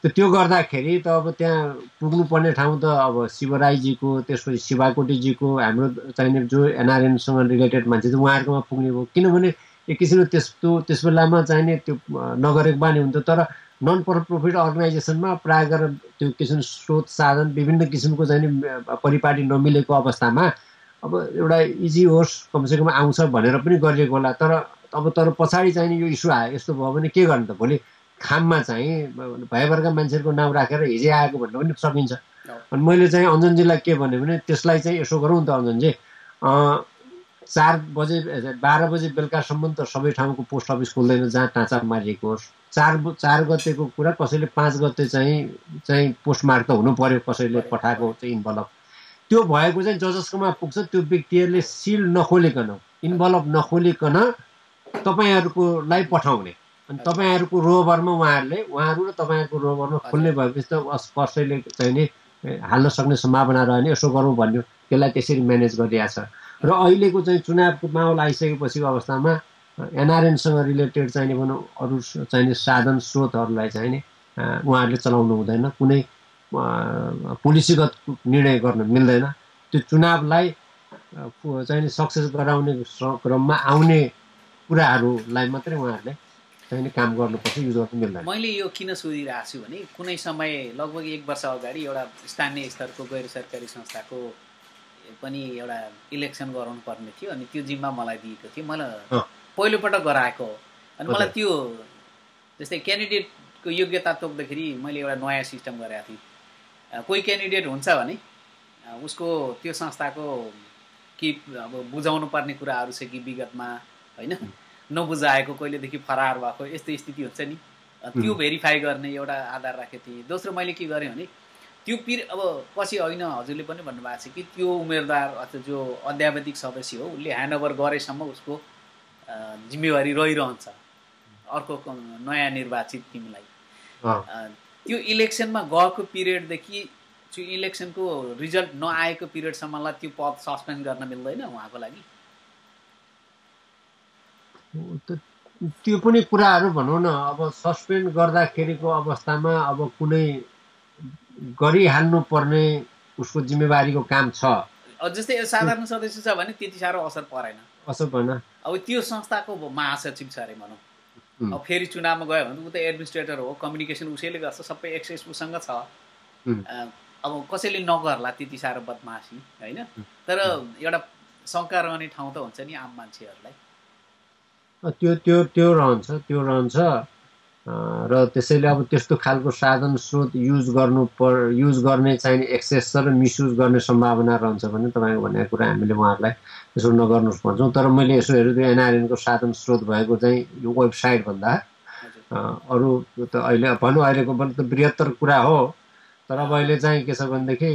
त त्यो गर्दाखेरि त अब त्यहाँ पुग्नुपर्ने ठाउँ त अब शिवराईजीको त्यसपछि शिवाकोटीजीको हाम्रो चाहिने जो एनआरएनसँग रिलेटेड मान्छे चाहिँ उहाँहरूकोमा पुग्ने भयो। किनभने एक किसिमले त्यस्तो त्यस बेलामा चाहिने त्यो नगरेको बानी हुन्थ्यो तर नन प्रफिट अर्गनाइजेसनमा प्रायः गरेर त्यो किसिम स्रोत साधन विभिन्न किसिमको चाहिँ परिपाटी नमिलेको अवस्थामा अब एउटा इजी होस् कमसेकम आउँछ भनेर पनि गरिएको होला। तर अब तर पछाडि चाहिँ यो इस्यु आयो यस्तो भयो भने के गर्ने त? भोलि खाममा चाहिँ भएभरका मान्छेहरूको नाम राखेर हिजै आएको भन्न पनि सकिन्छ। अनि मैले चाहिँ अञ्जनजीलाई के भने भने त्यसलाई चाहिँ यसो गरौँ त अञ्जनजी। चार बजे बाह्र बजे बेलुकासम्म त सबै ठाउँको पोस्ट अफिस खुल्दैन जहाँ टाँचा मारिएको होस्। चार चार गतेको कुरा कसैले पाँच गते चाहिँ चाहिँ पोस्टमार्क त हुनु पर्यो कसैले पठाएको चाहिँ इन्भलप त्यो भएको चाहिँ ज जसकोमा पुग्छ त्यो व्यक्तिहरूले सिल नखोलिकन इन्भलप नखोलिकन तपाईँहरूकोलाई पठाउने। अनि तपाईँहरूको रोभरमा उहाँहरूले उहाँहरू र तपाईँहरूको रोभरमा खोल्ने भएपछि त कसैले चाहिँ नि हाल्न सक्ने सम्भावना रह्यो भने यसो गरौँ भन्यो। त्यसलाई त्यसरी म्यानेज गरिरहेको छ र अहिलेको चाहिँ चुनावको माहौल आइसकेपछिको अवस्थामा एनआरएनसँग रिलेटेड चाहिने भनौँ अरू चाहिने साधन स्रोतहरूलाई चाहिँ नि उहाँहरूले चलाउनु हुँदैन। कुनै पोलिसीगत निर्णय गर्न मिल्दैन। त्यो चुनावलाई चाहिँ सक्सेस गराउने क्रममा आउने कुराहरूलाई मात्रै उहाँहरूले चाहिने काम गर्नुपर्छ युज गर्नु मिल्दैन। मैले यो किन सोधिरहेको छु भने कुनै समय लगभग एक वर्ष अगाडि एउटा स्थानीय स्तरको गैर सरकारी संस्थाको पनि एउटा इलेक्सन गराउनु पर्ने थियो अनि त्यो जिम्मा मलाई दिएको थियो। मलाई। पहिलोपटक गराएको हो। अनि मलाई। त्यो जस्तै क्यान्डिडेटको योग्यता तोक्दाखेरि मैले एउटा नयाँ सिस्टम गरेको थिएँ। कोही क्यान्डिडेट हुन्छ भने उसको त्यो संस्थाको के अब बुझाउनु पर्ने कुराहरू छ कि विगतमा होइन? नबुझाएको कहिलेदेखि फरार भएको यस्तो स्थिति हुन्छ नि। त्यो। भेरिफाई गर्ने एउटा आधार राखेको थिएँ। दोस्रो मैले के गरेँ भने त्यो पिर अब पछि होइन हजुरले पनि भन्नुभएको छ कि त्यो उम्मेदवार अथवा जो अध्यावधिक सदस्य हो उसले ह्यान्डओभर गरेसम्म उसको जिम्मेवारी रहिरहन्छ। अर्को नयाँ निर्वाचित टिमलाई त्यो इलेक्सनमा गएको पिरियडदेखि त्यो इलेक्सनको रिजल्ट नआएको पिरियडसम्मलाई त्यो पद सस्पेन्ड गर्न मिल्दैन उहाँको लागि। त्यो पनि कुराहरू भनौँ न अब सस्पेन्ड गर्दाखेरिको अवस्थामा अब कुनै गरिहाल्नु पर्ने उसको जिम्मेवारीको काम छ। जस्तै यो साधारण सदस्य छ भने त्यति साह्रो असर परेन। असो भएन अब त्यो संस्थाको महासचिव छ अरे भनौँ। अब फेरि चुनावमा गयो भने ऊ त एडमिनिस्ट्रेटर हो कम्युनिकेसन उसैले गर्छ सबै एक्सेस उसँग छ अब कसैले नगर्ला त्यति साह्रो बदमासी होइन? तर एउटा शङ्का रहने ठाउँ त हुन्छ नि आम मान्छेहरूलाई। त्यो त्यो त्यो रहन्छ त्यो रहन्छ। र त्यसैले अब त्यस्तो खालको साधन स्रोत युज गर्नु पर युज गर्ने चाहिने एक्सेस र मिसयुज गर्ने सम्भावना रहन्छ भने तपाईँको भनेको कुरा हामीले उहाँहरूलाई यसो नगर्नुहोस् भन्छौँ। तर मैले यसो हेरेँ त्यो एनआरएनको साधन स्रोत भएको चाहिँ यो वेबसाइट भन्दा। हजुर अँ, अरू त अहिले भनौँ अहिलेको पनि त बृहत्तर कुरा हो। तर अब अहिले चाहिँ के छ भनेदेखि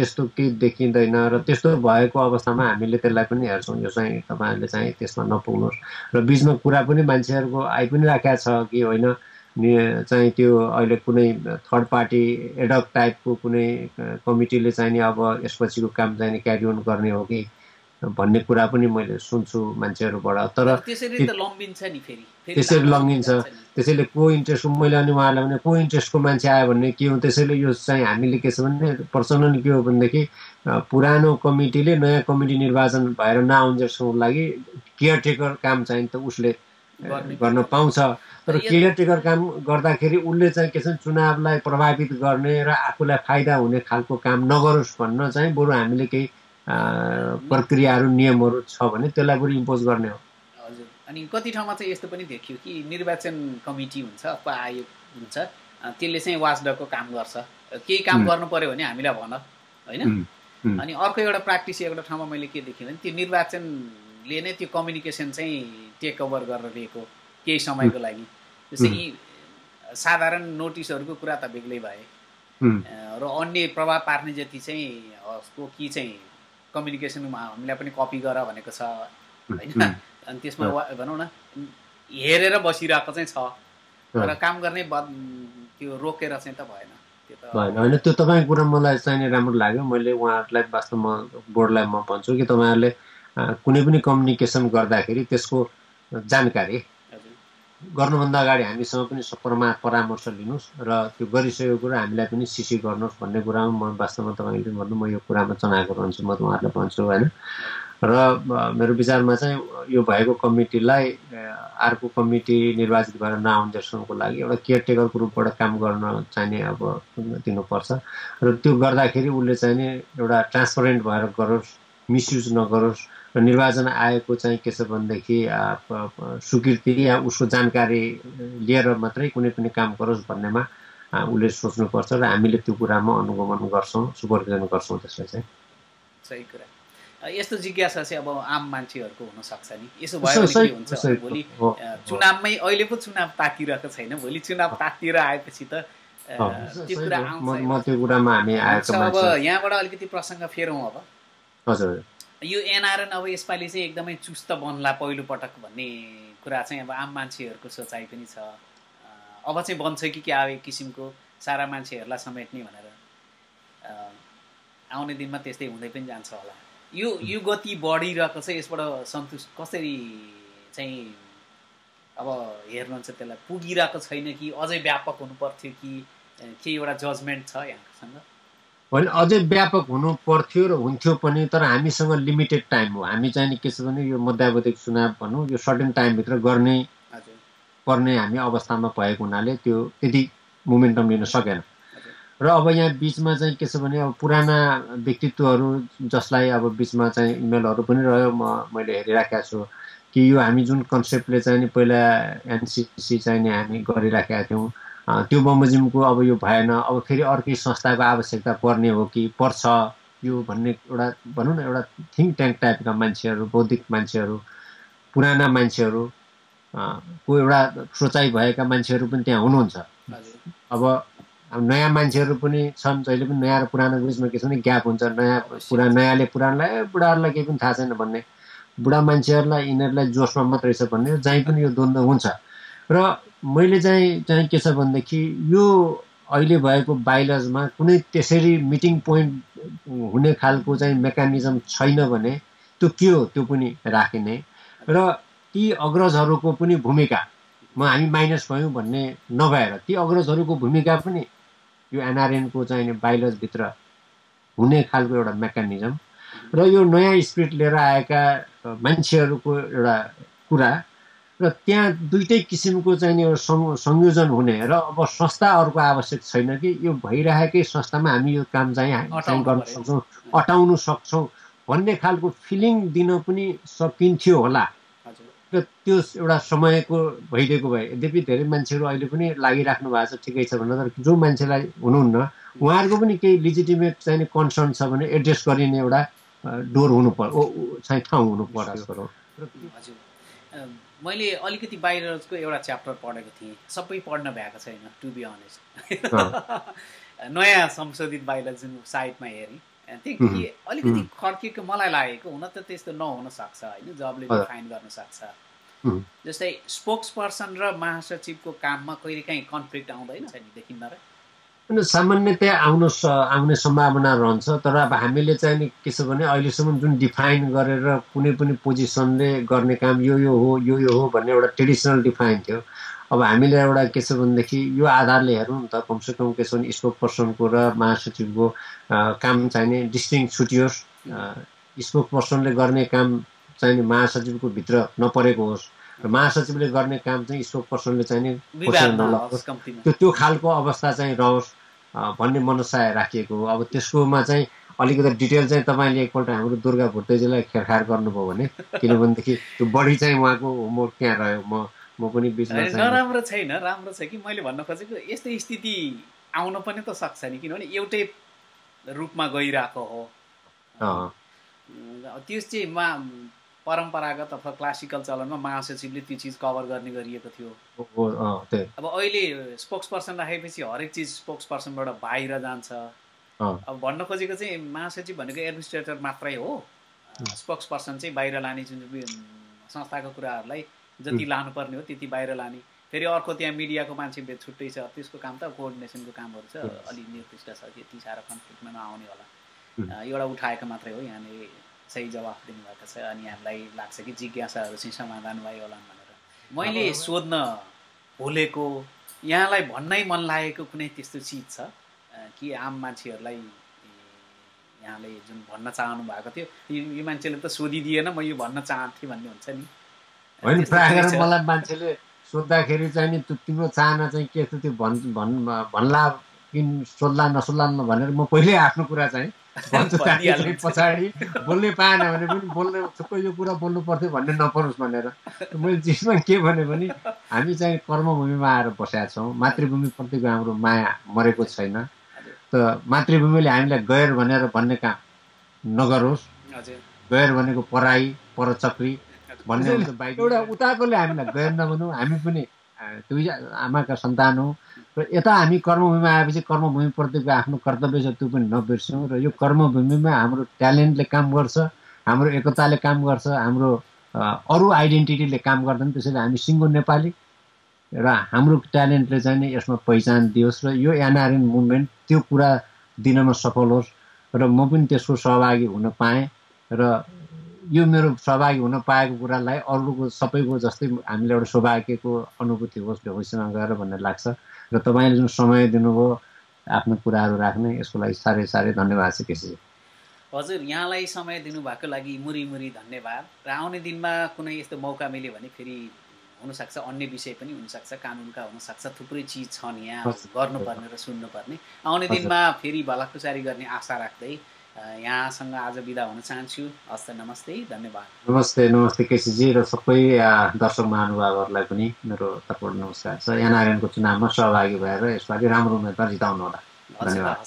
त्यस्तो केही देखिँदैन र त्यस्तो भएको अवस्थामा हामीले त्यसलाई पनि हेर्छौँ। यो चाहिँ तपाईँहरूले चाहिँ त्यसमा नपुग्नुहोस्। र बिचमा कुरा पनि मान्छेहरूको आइ पनि राखेको छ कि होइन चाहिँ त्यो अहिले कुनै थर्ड पार्टी एडक टाइपको कुनै कमिटीले चाहिँ नि अब यसपछिको काम चाहिँ क्यारी अन गर्ने हो कि? भन्ने कुरा पनि मैले सुन्छु मान्छेहरूबाट। तर त्यसरी त लम्बिन्छ। त्यसैले को इन्ट्रेस्टको मैले अनि उहाँलाई भने को इन्ट्रेस्टको मान्छे आयो भने के हो? त्यसैले यो चाहिँ हामीले के छ भने पर्सनली के हो भनेदेखि पुरानो कमिटीले नयाँ कमिटी निर्वाचन भएर नआउन्जेलसम्मको लागि केयरटेकर काम चाहिँ त उसले गर्ने पाउँछ। तर केयरटेकर काम गर्दाखेरि उसले चाहिँ के छ चुनावलाई प्रभावित गर्ने र आफूलाई फाइदा हुने खालको काम नगरोस् भन्न चाहिँ बरु हामीले केही प्रक्रियाहरू नियमहरू छ भने त्यसलाई बरु इम्पोज गर्ने हो। हजुर। अनि कति ठाउँमा चाहिँ यस्तो पनि देखियो कि निर्वाचन कमिटी हुन्छ अथवा आयोग हुन्छ त्यसले चाहिँ वाचडगको काम गर्छ। केही काम। गर्नु पर्यो भने हामीलाई भन होइन। अनि अर्को एउटा प्र्याक्टिस एउटा ठाउँमा मैले के देखेँ भने त्यो निर्वाचनले नै त्यो कम्युनिकेसन चाहिँ टेक ओभर गरेर लिएको केही समयको लागि। जस्तै साधारण नोटिसहरूको कुरा त बेग्लै भए। र अन्य प्रभाव पार्ने जति चाहिँ उसको कि चाहिँ कम्युनिकेसनमा हामीलाई पनि कपी गर भनेको छ होइन? अनि त्यसमा भनौँ न हेरेर बसिरहेको चाहिँ छ तर काम गर्ने बद त्यो रोकेर चाहिँ त भएन त्यो त भएन। होइन त्यो तपाईँको कुरा मलाई चाहिँ नि राम्रो लाग्यो। मैले उहाँहरूलाई वास्तवमा बोर्डलाई म भन्छु कि तपाईँहरूले कुनै पनि कम्युनिकेसन गर्दाखेरि त्यसको जानकारी गर्नुभन्दा अगाडि हामीसँग पनि परमा परामर्श लिनुहोस् र त्यो गरिसकेको कुरा हामीलाई पनि सिसी गर्नुहोस् भन्ने कुरामा म वास्तवमा तपाईँले भन्नु म यो कुरामा चनाएको रहन्छु म उहाँहरूलाई भन्छु होइन? र मेरो विचारमा चाहिँ यो भएको कमिटीलाई अर्को कमिटी निर्वाचित भएर नआउन्जेलसम्मको लागि एउटा केयरटेकरको रूपबाट काम गर्न चाहिने अब दिनुपर्छ। र त्यो गर्दाखेरि उसले चाहिँ नि एउटा ट्रान्सपरेन्ट भएर गरोस् मिसयुज नगरोस् निर्वाचन आयोगको चाहिँ के छ भनेदेखि स्वीकृति या उसको जानकारी लिएर मात्रै कुनै पनि काम गरोस् भन्नेमा उसले सोच्नुपर्छ र हामीले त्यो कुरामा अनुगमन गर्छौँ सुपरभिजन गर्छौँ त्यसलाई चाहिँ। सही कुरा। यस्तो जिज्ञासा चाहिँ अब आम मान्छेहरूको हुनसक्छ नि। यसो भयो के हुन्छ भोलि। चुनावमै अहिले पो चुनाव तातिरहेको छैन भोलि चुनाव तातिएर आएपछि त त्यो कुरा। आउँछ अब यहाँबाट अलिकति प्रसङ्ग फेरौँ अब। हजुर। यो एनआरएन अब यसपालि चाहिँ एकदमै चुस्त बन्ला पहिलो पटक भन्ने कुरा चाहिँ अब आम मान्छेहरूको सोचाइ पनि छ। अब चाहिँ बन्छ कि क्या अब एक किसिमको सारा मान्छेहरूलाई समेट्ने भनेर। आउने दिनमा त्यस्तै हुँदै पनि जान्छ होला। यो यो गति बढिरहेको छ यसबाट सन्तुष्ट कसरी चाहिँ अब हेर्नुहुन्छ त्यसलाई? पुगिरहेको छैन कि अझै व्यापक हुनु पर्थ्यो कि अ, के एउटा जजमेन्ट छ यहाँसँग भने अझै व्यापक हुनु पर्थ्यो र हुन्थ्यो पनि तर हामीसँग लिमिटेड टाइम हो। हामी चाहिँ नि के छ भने यो मध्यावधिक चुनाव भनौँ यो सर्टेन टाइमभित्र गर्ने पर्ने हामी अवस्थामा भएको हुनाले त्यो त्यति मोमेन्टम लिन सकेन। र अब यहाँ बिचमा चाहिँ के छ भने अब पुराना व्यक्तित्वहरू जसलाई अब बिचमा चाहिँ इमेलहरू पनि रह्यो म मैले हेरिराखेको छु कि यो हामी जुन कन्सेप्टले चाहिँ नि पहिला एनसिसी चाहिँ नि हामी गरिराखेका थियौँ। त्यो बमोजिमको अब यो भएन अब फेरि अर्कै संस्थाको आवश्यकता पर्ने हो कि पर्छ यो भन्ने एउटा भनौँ न एउटा थिङ्क ट्याङ्क टाइपका मान्छेहरू बौद्धिक मान्छेहरू पुराना मान्छेहरू को एउटा सोचाइ भएका मान्छेहरू पनि त्यहाँ हुनुहुन्छ। अब नयाँ मान्छेहरू पनि छन् जहिले पनि नयाँ र पुरानो बिचमा के छ भने ग्याप हुन्छ नयाँ पुरा नयाँले पुरानोलाई ए बुढाहरूलाई केही पनि थाहा छैन भन्ने। बुढा मान्छेहरूलाई यिनीहरूलाई जोसमा मात्रै छ भन्ने जहीँ पनि यो द्वन्द्व हुन्छ। र मैले चाहिँ चाहिँ के छ भनेदेखि यो अहिले भएको बाइलजमा कुनै त्यसरी मिटिङ पोइन्ट हुने खालको चाहिँ मेकानिजम छैन भने त्यो के हो? त्यो पनि राखिने। र ती अग्रजहरूको पनि भूमिका म हामी माइनस भयौँ भन्ने नभएर ती अग्रजहरूको भूमिका पनि यो एनआरएनको चाहिँ बाइलजभित्र हुने खालको एउटा मेकानिजम र यो नयाँ स्पिरिट लिएर आएका मान्छेहरूको एउटा कुरा र त्यहाँ दुइटै किसिमको चाहिँ सं- संयोजन हुने र अब संस्थाहरूको आवश्यक छैन कि यो भइरहेकै संस्थामा हामी यो काम चाहिँ गर्न। सक्छौँ अटाउनु सक्छौँ भन्ने खालको फिलिङ दिन पनि सकिन्थ्यो होला र त्यो एउटा समयको भइदिएको भए यद्यपि धेरै मान्छेहरू अहिले पनि लागिराख्नु भएको छ ठिकै छ भनेर तर जो मान्छेलाई हुनुहुन्न उहाँहरूको पनि केही लिजिटिमेट चाहिने कन्सर्न छ भने एड्रेस गरिने एउटा डोर हुनु पर्यो चाहिँ ठाउँ हुनु पर्यो मैले अलिकति बाहिरको एउटा च्याप्टर पढेको थिएँ। सबै पढ्न भ्याएको छैन टु बी अनेस्ट नयाँ संशोधित बाहिर जुन साइटमा हेरेँ। अ, त्यो के अलिकति खर्किएको मलाई लागेको हुन त त्यस्तो नहुन सक्छ होइन? जबले। डिफाइन गर्न सक्छ। जस्तै स्पोक्स पर्सन र महासचिवको काममा कहिले काहीँ कन्फ्लिक्ट आउँदैन नि देखिन्न र। सामान्यतया आउनु स आउने सम्भावना रहन्छ तर अब हामीले चाहिँ नि के छ भने अहिलेसम्म जुन डिफाइन गरेर कुनै पनि पोजिसनले गर्ने काम यो यो हो यो यो हो भन्ने एउटा ट्रेडिसनल डिफाइन थियो। अब हामीले एउटा के छ भनेदेखि यो आधारले हेरौँ त कमसेकम के छ भने स्पोक पर्सनको र महासचिवको काम चाहिने डिस्टिङ छुटियोस्। स्पोक पर्सनले गर्ने काम चाहिँ नि महासचिवको भित्र नपरेको होस् र महासचिवले गर्ने काम चाहिँ स्पोक पर्सनले चाहिँ नि विवाद पसेर नलगोस्। नहोस् कम्तीमा। त्यो त्यो खालको अवस्था चाहिँ रहोस्। भन्ने मनसाय राखिएको हो। अब त्यसकोमा चाहिँ अलिकति डिटेल चाहिँ तपाईँले एकपल्ट हाम्रो दुर्गा भुटेजीलाई खेरखार गर्नुभयो भने किनभनेदेखि त्यो बढी चाहिँ उहाँको होमवर्क त्यहाँ रह्यो। म म पनि बिचमा नराम्रो छैन राम्रो छ कि? मैले भन्न खोजेको यस्तै स्थिति आउन पनि त सक्छ नि किनभने एउटै रूपमा गइरहेको हो। अँ, अँ, त्यो चाहिँ मा परम्परागत अथवा क्लासिकल चलनमा महासचिवले त्यो चिज कभर गर्ने गरिएको थियो। अब अहिले स्पोक्स पर्सन राखेपछि हरेक चिज स्पोक्स पर्सनबाट बाहिर जान्छ। अब भन्न खोजेको चाहिँ महासचिव भनेको एडमिनिस्ट्रेटर मात्रै हो। स्पोक्स पर्सन चाहिँ बाहिर लाने जुन संस्थाको कुराहरूलाई जति लानुपर्ने हो त्यति बाहिर लाने। फेरि अर्को त्यहाँ मिडियाको मान्छे बे- छुट्टै छ त्यसको काम त कोअर्डिनेसनको कामहरू छ। अलिक निर्दिष्ट छ त्यति साह्रो कन्फ्लिक्टमा नआउने होला। एउटा उठाएको मात्रै हो यहाँले सही जवाफ दिनुभएको छ अनि हामीलाई लाग्छ कि जिज्ञासाहरू चाहिँ समाधान भयो होला भनेर। मैले सोध्न भुलेको यहाँलाई भन्नै मन लागेको कुनै त्यस्तो चिज छ? कि आम मान्छेहरूलाई यहाँले जुन भन्न चाहनु भएको थियो यो मान्छेले त सोधिदिएन म यो भन्न चाहन्थेँ भन्ने हुन्छ नि। होइन प्रायः? मलाई मान्छेले सोद्धाखेरि चाहिँ नि त्यो तिम्रो चाहना चाहिँ के थियो त्यो भन् भन् भन्ला कि सोध्ला नसोध्ला न भनेर म पहिल्यै आफ्नो कुरा चाहिँ पछाडि। बोल्नै पाएन भने पनि बोल्ने थुप्रो यो कुरा बोल्नु पर्थ्यो भन्ने नपरोस् भनेर। मैले चिजमा के भने भने हामी चाहिँ कर्मभूमिमा आएर बसेका छौँ। मातृभूमिप्रतिको हाम्रो माया मरेको छैन। त मातृभूमिले हामीलाई गैर भनेर भन्ने काम नगरोस् गैर भनेको पराई परचक्री भन्ने एउटा उताकोले हामीलाई गैर नभनौँ। हामी पनि दुई आमाका सन्तान हौ। र यता हामी कर्मभूमिमा आएपछि कर्मभूमिप्रतिको आफ्नो कर्तव्य छ त्यो पनि नबिर्सौँ। र यो कर्मभूमिमा हाम्रो ट्यालेन्टले काम गर्छ हाम्रो एकताले काम गर्छ हाम्रो अरू आइडेन्टिटीले काम गर्दैन त्यसैले हामी सिङ्गो नेपाली। र हाम्रो ट्यालेन्टले चाहिँ नि यसमा पहिचान दियोस् र यो एनआरएन मुभमेन्ट त्यो कुरा दिनमा सफल होस् र म पनि त्यसको सहभागी हुन पाएँ र यो मेरो सहभागी हुन पाएको कुरालाई अरूको सबैको जस्तै हामीले एउटा सौभाग्यको अनुभूति होस् भविष्यमा गएर भन्ने लाग्छ। र तपाईँले जुन समय दिनुभयो आफ्नो कुराहरू राख्ने यसको लागि साह्रै साह्रै धन्यवाद छ केसी हजुर यहाँलाई समय दिनुभएको लागि मुरी मुरी धन्यवाद। र आउने दिनमा कुनै यस्तो मौका मिल्यो भने फेरि हुनसक्छ अन्य विषय पनि हुनसक्छ कानुनका हुनसक्छ थुप्रै चिज छन् यहाँ गर्नुपर्ने र सुन्नुपर्ने। आउने दिनमा फेरि भलाकुसारी गर्ने आशा राख्दै यहाँसँग आज बिदा हुन चाहन्छु। हस्त नमस्ते धन्यवाद। नमस्ते नमस्ते केसीजी र सबै दर्शक महानुभावहरूलाई पनि मेरो तर्फबाट नमस्कार। छ एनआरएनको चुनावमा सहभागी भएर यसपालि राम्रो उम्मेदवार जिताउनु होला धन्यवाद।